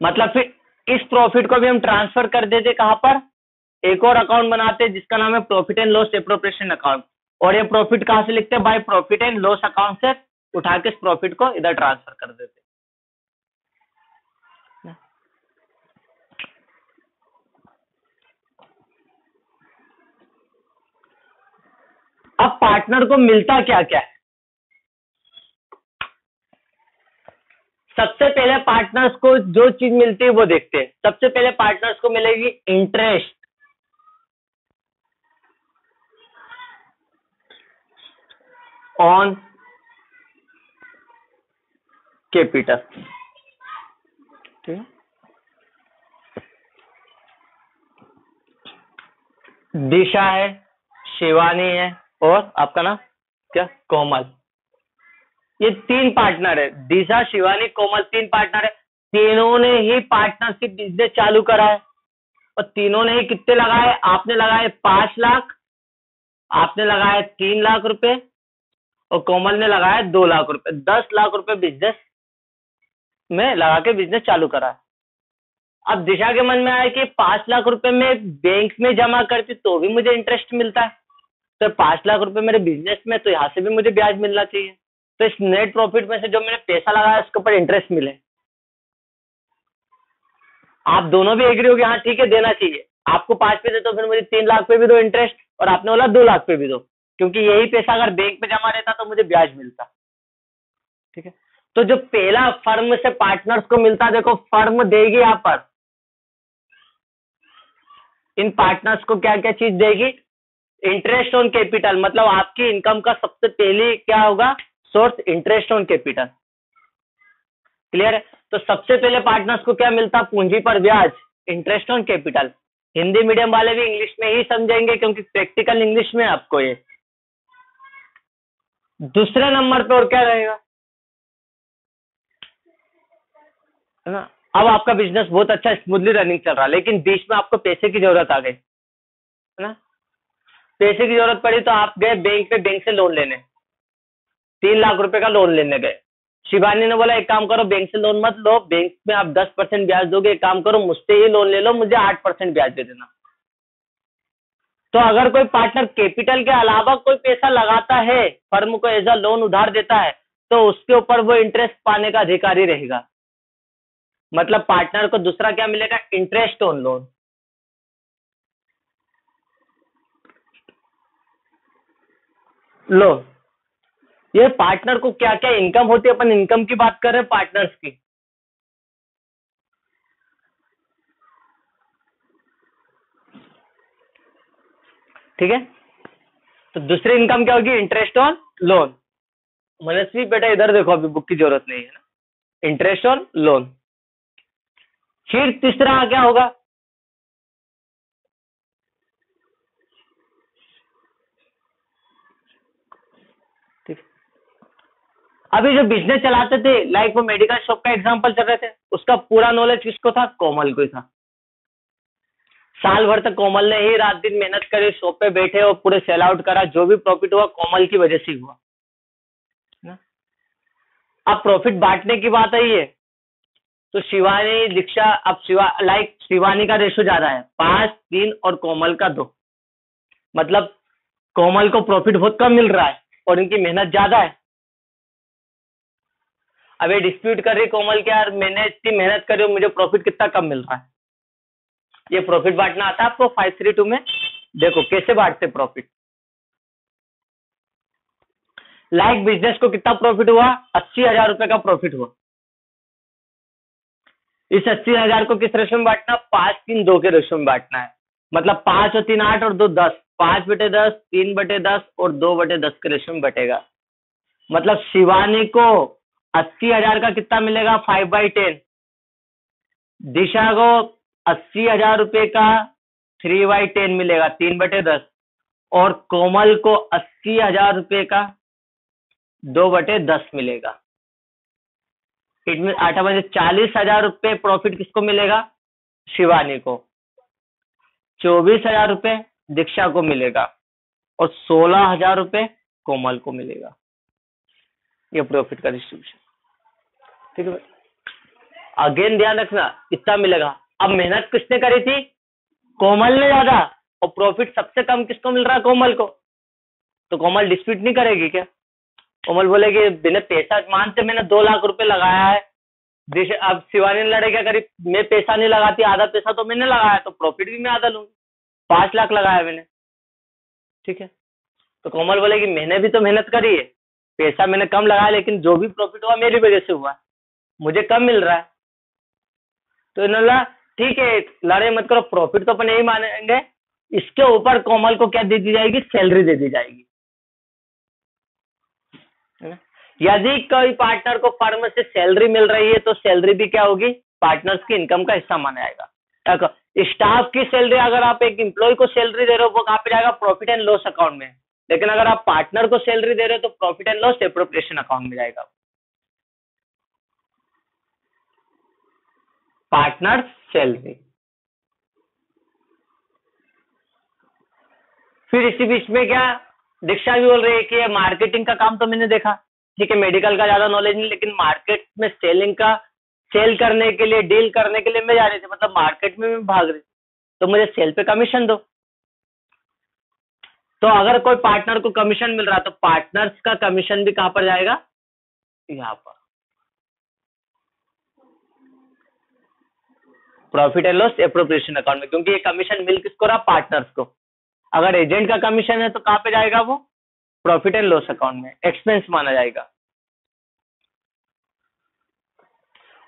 मतलब फिर इस प्रॉफिट को भी हम ट्रांसफ़र कर देते कहाँ पर? एक और अकाउंट बनाते हैं जिसका नाम है profit and loss appropriation account और ये प्रॉफिट कहाँ से लिखते हैं? By profit and loss account से उठा के इस प्रॉफिट को इधर ट्रांसफ़र कर देते अब पार्टनर को मिलता क्या क्या है सबसे पहले पार्टनर्स को जो चीज़ मिलती है वो देखते हैं। सबसे पहले पार्टनर्स को मिलेगी इंटरेस्ट ऑन कैपिटल ठीक दिशा है शिवानी है और आपका नाम? क्या? कोमल। ये तीन पार्टनर है। दिशा, शिवानी, कोमल तीन पार्टनर है। तीनों ने ही पार्टनरशिप बिज़नेस चालू करा है। और तीनों ने ही कितने लगाए? आपने लगाए पाँच लाख। आपने लगाए तीन लाख रुपए। और कोमल ने लगाया दो लाख रुपए। दस लाख रुपए बिज़नेस में लगा के बिज़नेस चालू करा है। अब दिशा के मन में आया कि पाँच लाख रुपए में बैंक में जमा करती तो भी मुझे इंटरेस्ट मिलता है। तो पाँच लाख रुपए मेरे बिज़नेस में तो यहाँ से भी मुझे ब्याज मिलना चाहिए। तो इस नेट प्रॉफिट में से जो मैंने पैसा लगाया, उसके ऊपर इंटरेस्ट मिले। आप दोनों भी एग्री हो गए हाँ ठीक है, देना चाहिए। आपको पाँच पे दे तो फिर मुझे तीन लाख पे भी दो इंटरेस्ट और आपने बोला दो लाख पे भी दो। क्योंकि यही पैसा अगर बैंक में जमा रहता तो मुझे ब्याज मिलता। ठीक है? तो जो पहला फर्म से पार्टनर्स को मिलता, देखो, फर्म देगी यहाँ पर। इन पार्टनर्स को क्या क्या चीज़ देगी? इंटरेस्ट ऑन कैपिटल मतलब आपकी इनकम का सबसे पहले क्या होगा? Source interest on capital. Clear है? तो सबसे पहले पार्टनर्स को क्या मिलता? पूंजी पर ब्याज, interest on capital. Hindi medium वाले भी इंग्लिश में ही समझेंगे क्योंकि प्रैक्टिकल इंग्लिश में आपको ये। दूसरे नंबर पर और क्या रहेगा? है ना? अब आपका बिज़नेस बहुत अच्छा स्मूथली रनिंग चल रहा है, लेकिन बीच में आपको पैसे की ज़रूरत आ गई। है ना? पैसे की ज़रूरत पड़ी तो आप गए बैंक में बैंक से लोन लेने। तीन लाख रुपए का लोन लेने गए। शिवानी ने बोला, एक काम करो बैंक से लोन मत लो बैंक में आप दस परसेंट ब्याज दोगे, एक काम करो, मुझसे ही लोन ले लो, मुझे आठ परसेंट ब्याज दे देना। तो अगर कोई पार्टनर कैपिटल के अलावा कोई पैसा लगाता है फर्म को एज अ लोन उधार देता है तो उसके ऊपर वो इंटरेस्ट पाने का अधिकारी रहेगा। मतलब पार्टनर को दूसरा क्या मिलेगा? इंटरेस्ट ऑन लोन लोन ये पार्टनर को क्या क्या इनकम होती है? अपन इनकम की बात कर रहे हैं पार्टनर्स की। ठीक है? तो दूसरी इनकम क्या होगी? इंटरेस्ट ऑन लोन मनस्वी बेटा, इधर देखो, अभी बुक की ज़रूरत नहीं है ना। इंटरेस्ट ऑन लोन फिर तीसरा क्या होगा? अभी जो बिज़नेस चलाते थे लाइक वो मेडिकल शॉप का एग्ज़ाम्पल चल रहे थे, उसका पूरा नॉलेज किसको था? कोमल को ही था। साल भर तक कोमल ने ही रात दिन मेहनत करी शॉप पे बैठे और पूरे सेल आउट करा, जो भी प्रॉफिट हुआ, कोमल की वजह से हुआ। ना? अब प्रॉफिट बांटने की बात आई है तो शिवानी दीक्षा, अब शिवा लाइक शिवानी का रेशो ज़्यादा है। पाँच, तीन और कोमल का दो। मतलब कोमल को प्रॉफिट बहुत कम मिल रहा है और इनकी मेहनत ज़्यादा है। अब ये डिस्प्यूट कर रही कोमल के यार, मैंने इतनी मेहनत करी मुझे प्रॉफिट कितना कम मिल रहा है। ये प्रॉफिट बांटना आता है आपको फाइव थ्री टू में? देखो, कैसे बांटते प्रॉफिट लाइक बिज़नेस को कितना प्रॉफिट हुआ? अस्सी हज़ार रुपए का प्रॉफिट हुआ। इस अस्सी हज़ार को किस रेशो में बांटना? पाँच तीन दो के रेशो में बांटना है। मतलब पाँच और तीन आठ और दो दस। पाँच बटे दस, तीन बटे दस और दो बटे दस के रेशो में बटेगा। मतलब शिवानी को अस्सी हज़ार का कितना मिलेगा? फाइव बाई टेन दिशा को अस्सी हज़ार रुपए का थ्री बाई टेन मिलेगा, तीन बटे दस। और कोमल को अस्सी हज़ार रुपए का दो बटे दस मिलेगा। इट मीन आठा बजे चालीस हज़ार रुपये प्रॉफिट किसको मिलेगा? शिवानी को। चौबीस हज़ार रुपये दीक्षा को मिलेगा और सोलह हज़ार रुपये कोमल को मिलेगा। ये प्रॉफिट का डिस्ट्रीब्यूशन ठीक है अगेन ध्यान रखना कितना मिलेगा। अब मेहनत किसने करी थी? कोमल ने ज़्यादा। और प्रॉफिट सबसे कम किसको मिल रहा है? कोमल को। तो कोमल डिस्प्यूट नहीं करेगी क्या? कोमल बोलेगी बिना पैसा मानते मैंने दो लाख रुपए लगाया है। जैसे अब शिवानी ने लड़े क्या करी? मैं पैसा नहीं लगाती, आधा पैसा तो मैंने लगाया तो प्रॉफिट भी मैं आधा लूँगी। पाँच लाख लगाया मैंने। ठीक है? तो कोमल बोलेगी मैंने भी तो मेहनत करी है। पैसा मैंने कम लगाया, लेकिन जो भी प्रॉफिट हुआ, मेरी वजह से हुआ। मुझे कम मिल रहा है। तो इन्होंने ठीक है लड़े मत करो प्रॉफिट तो अपन यही मानेंगे। इसके ऊपर कोमल को क्या दे दी जाएगी? सैलरी दे दी जाएगी। यदि कोई पार्टनर को फर्म से सैलरी मिल रही है तो सैलरी भी क्या होगी? पार्टनर्स की इनकम का हिस्सा माना जाएगा। स्टाफ की सैलरी अगर आप एक एम्प्लॉय को सैलरी दे रहे हो, वो कहाँ पे जाएगा? प्रॉफिट एंड लॉस अकाउंट में। लेकिन अगर आप पार्टनर को सैलरी दे रहे हो तो profit and loss appropriation account में जाएगा पार्टनर सैलरी फिर इसी बीच में क्या दीक्षा भी बोल रही है कि मार्केटिंग का काम तो मैंने देखा। ठीक है मेडिकल का ज़्यादा नॉलेज नहीं, लेकिन मार्केट में सेलिंग का सेल करने के लिए डील करने के लिए मैं जा रही थी। मतलब मार्केट में मैं भाग रही तो मुझे सेल पे कमीशन दो। तो अगर कोई पार्टनर को कमीशन मिल रहा तो पार्टनर्स का कमीशन भी कहाँ पर जाएगा? यहाँ पर। Profit and loss appropriation account में, क्योंकि ये कमीशन मिल किसको रहा? पार्टनर्स को। अगर एजेंट का कमीशन है तो कहाँ पे जाएगा वो? प्रॉफिट एंड लॉस अकाउंट में। एक्सपेंस माना जाएगा।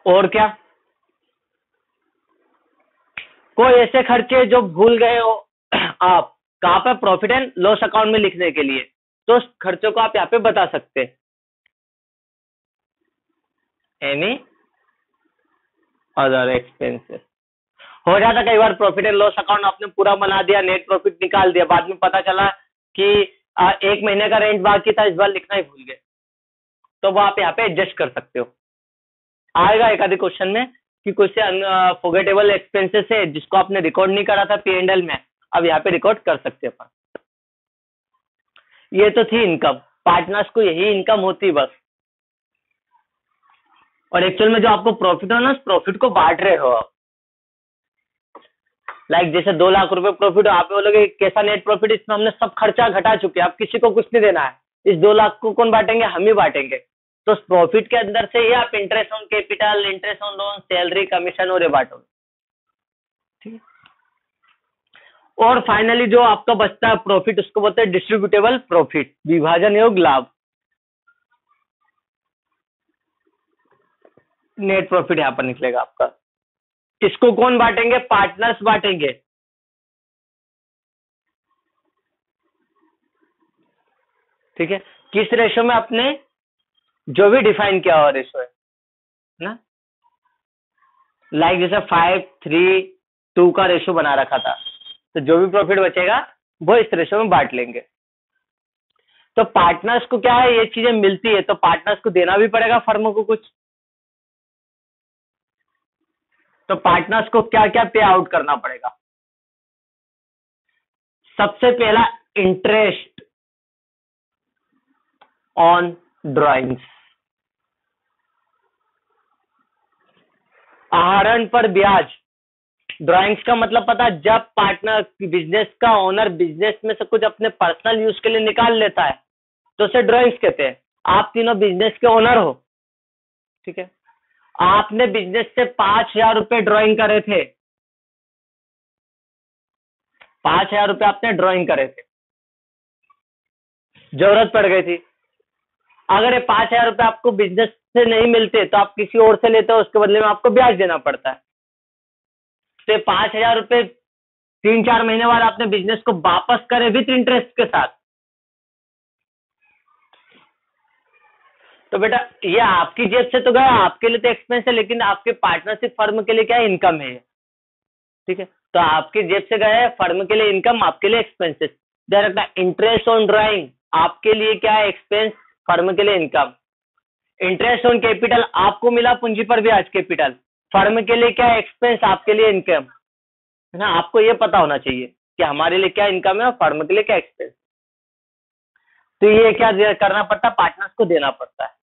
और क्या? कोई ऐसे खर्चे जो भूल गए हो, आप कहाँ पर प्रॉफिट एंड लॉस अकाउंट में लिखने के लिए? तो खर्चों को आप यहाँ पे बता सकते हैं। एनी अदर एक्सपेंसेस हो जाता कई बार प्रॉफिट एंड लॉस अकाउंट आपने पूरा बना दिया नेट प्रॉफिट निकाल दिया, बाद में पता चला कि एक महीने का रेंट बाकी था, इस बार लिखना ही भूल गए। तो वो आप यहाँ पे एडजस्ट कर सकते हो। आएगा एक आधे क्वेश्चन में कि कुछ फोगेटेबल एक्सपेंसेस है जिसको आपने रिकॉर्ड नहीं करा था पी एंड एल में। अब यहाँ पे रिकॉर्ड कर सकते हैं ये तो थी इनकम पार्टनर्स को यही इनकम होती बस। और एक्चुअल में जो आपको प्रॉफिट हो ना प्रॉफिट को बांट रहे हो आप। लाइक जैसे दो लाख रुपए प्रॉफिट हो, आप बोलोगे कैसा नेट प्रॉफिट इसमें हमने सब खर्चा घटा चुके आप किसी को कुछ नहीं देना है। इस दो लाख को कौन बांटेंगे? हम ही बांटेंगे। तो प्रॉफिट के अंदर से ही आप interest on capital interest on loan salary commission और ये बांटोगे। ठीक है? और फाइनली जो आपका बचता है प्रॉफिट उसको बोलते हैं डिस्ट्रीब्यूटेबल प्रॉफिट विभाजन योग लाभ। नेट प्रॉफिट यहाँ पर निकलेगा आपका। इसको कौन बांटेंगे? पार्टनर्स बांटेंगे। ठीक है? किस रेशो में आपने जो भी डिफाइन किया हुआ रेशो है ना? लाइक जैसे फाइव थ्री टू का रेशो बना रखा था। तो जो भी प्रॉफिट बचेगा, वो इस रेशो में बांट लेंगे। तो पार्टनर्स को क्या है, ये चीज़ें मिलती है तो पार्टनर्स को देना भी पड़ेगा फर्मों को कुछ। तो पार्टनर्स को क्या क्या पे आउट करना पड़ेगा? सबसे पहला इंटरेस्ट ऑन ड्राइंग्स आहरण पर ब्याज। ड्राइंग्स का मतलब पता जब पार्टनर बिज़नेस का ओनर बिज़नेस में से कुछ अपने पर्सनल यूज़ के लिए निकाल लेता है तो उसे ड्राइंग्स कहते हैं। आप तीनों बिज़नेस के ओनर हो, ठीक है? आपने बिज़नेस से पाँच हज़ार रुपए ड्रॉइंग करे थे। पाँच हज़ार रुपए आपने ड्रॉइंग करे थे। ज़रूरत पड़ गई थी। अगर ये पाँच हज़ार रुपए आपको बिज़नेस से नहीं मिलते तो आप किसी और से लेते हो, उसके बदले में आपको ब्याज देना पड़ता है। तो पाँच हज़ार रुपए तीन चार महीने बाद आपने बिज़नेस को वापस करे विथ इंटरेस्ट के साथ। तो बेटा, ये आपकी जेब से तो गया, आपके लिए तो एक्सपेंस है, लेकिन आपके पार्टनरशिप फर्म के लिए क्या इनकम है? ठीक है? तो आपकी जेब से गया है फर्म के लिए इनकम आपके लिए expenses direct interest on drawing आपके लिए क्या है एक्सपेंस फर्म के लिए इनकम इंटरेस्ट ऑन कैपिटल आपको मिला, पूंजी पर ब्याज कैपिटल फर्म के लिए क्या एक्सपेंस आपके लिए इनकम है ना आपको ये पता होना चाहिए कि हमारे लिए क्या इनकम है और फर्म के लिए क्या एक्सपेंस तो ये क्या करना पड़ता है? पार्टनर्स को देना पड़ता है।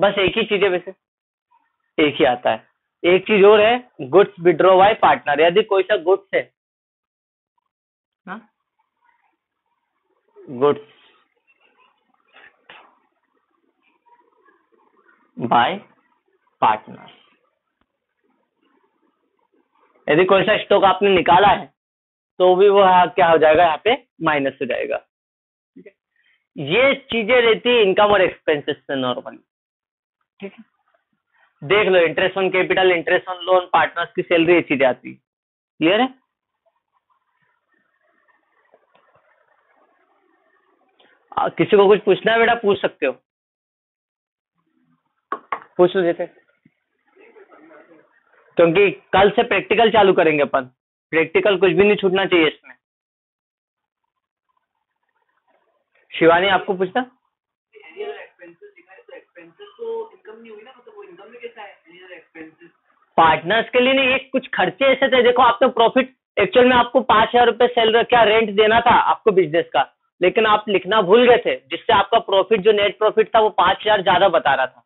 बस एक ही चीज़ है वैसे। एक ही आता है। एक चीज़ और है गुड्स विड्रो बाय पार्टनर यदि कोई सा गुड्स है गुड्स बाय पार्टनर यदि कोई सा स्टॉक आपने निकाला है तो भी वो क्या हो जाएगा? यहाँ पे माइनस हो जाएगा। ये चीज़ें रहती है इनकम और एक्सपेंसेस से नॉर्मली ठीक है? देख लो interest on capital interest on loan partners की सैलरी ये चीज़ें आती क्लियर है? किसी को कुछ पूछना है बेटा? पूछ सकते हो। पूछ लो जैसे। क्योंकि कल से प्रैक्टिकल चालू करेंगे अपन। प्रैक्टिकल कुछ भी नहीं छूटना चाहिए इसमें। शिवानी, आपको पूछना? पार्टनर्स के लिए नहीं एक कुछ खर्चे ऐसे थे। देखो, आपने प्रॉफिट एक्चुअल में आपको पाँच हज़ार रुपए सैलरी क्या रेंट देना था आपको बिज़नेस का? लेकिन आप लिखना भूल गए थे, जिससे आपका प्रॉफिट जो नेट प्रॉफिट था, वो पाँच हज़ार ज़्यादा बता रहा था।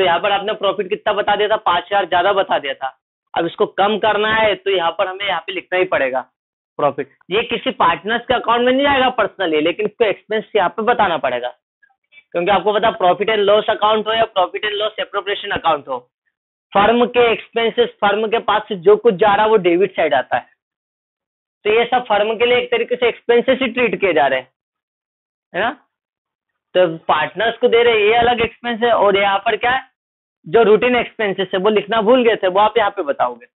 तो यहाँ पर आपने प्रॉफिट कितना बता दिया था? पाँच हज़ार ज़्यादा बता दिया था। अब इसको कम करना है तो यहाँ पर हमें यहाँ पे लिखना ही पड़ेगा प्रॉफिट ये किसी पार्टनर्स के अकाउंट में नहीं जाएगा पर्सनली लेकिन इसको एक्सपेंस यहाँ पे बताना पड़ेगा। क्योंकि आपको पता प्रॉफिट एंड लॉस अकाउंट हो या profit and loss appropriation account हो। फर्म के एक्सपेंसेस फर्म के पास से जो कुछ जा रहा है, वो डेबिट साइड आता है। तो ये सब फर्म के लिए एक तरीके से एक्सपेंसेस ही ट्रीट किए जा रहे हैं। है ना? तो पार्टनर्स को दे रहे ये अलग एक्सपेंस है, और यहाँ पर क्या है? जो रूटीन एक्सपेंसेस है, वो लिखना भूल गए थे, वो आप यहाँ पे बताओगे।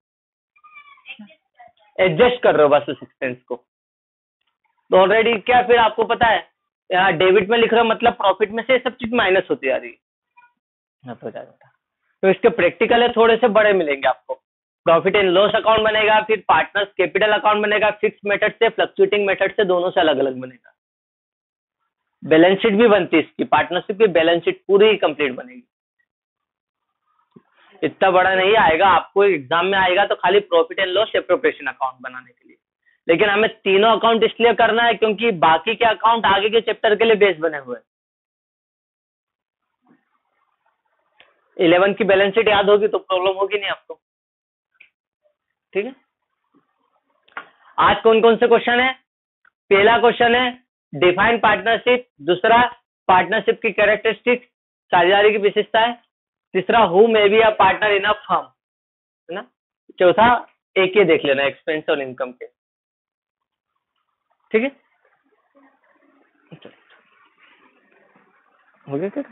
एडजस्ट कर रहे हो बस उस एक्सपेंस को। तो ऑलरेडी क्या फिर आपको पता है? यहाँ डेबिट में लिख रहे हो मतलब प्रॉफिट में से सब चीज़ माइनस होती जा रही है। तो इसके प्रैक्टिकल है, थोड़े से बड़े मिलेंगे आपको। प्रॉफिट एंड लॉस अकाउंट बनेगा, फिर पार्टनर्स कैपिटल अकाउंट बनेगा फिक्स मेथड से फ्लक्चुएटिंग मेथड से, दोनों से अलग अलग बनेगा। बैलेंस शीट भी बनती है इसकी पार्टनरशिप की बैलेंस शीट पूरी कंप्लीट बनेगी। इतना बड़ा नहीं आएगा, आपको एग्ज़ाम में आएगा तो खाली profit and loss appropriation account बनाने के लिए। लेकिन हमें तीनों अकाउंट इसलिए करना है क्योंकि बाकी के अकाउंट आगे के चैप्टर के लिए बेस बने हुए हैं। इलेवन की बैलेंस शीट याद होगी तो प्रॉब्लम होगी नहीं आपको। ठीक है? आज कौन कौन से क्वेश्चन है? पहला क्वेश्चन है डिफाइन पार्टनरशिप दूसरा पार्टनरशिप की कैरेक्टरिस्टिक साझेदारी की विशेषताएँ तीसरा who may be a partner in a firm है ना? चौथा एक ही देख लेना एक्सपेंस और इनकम के। ठीक है? हो गया क्या?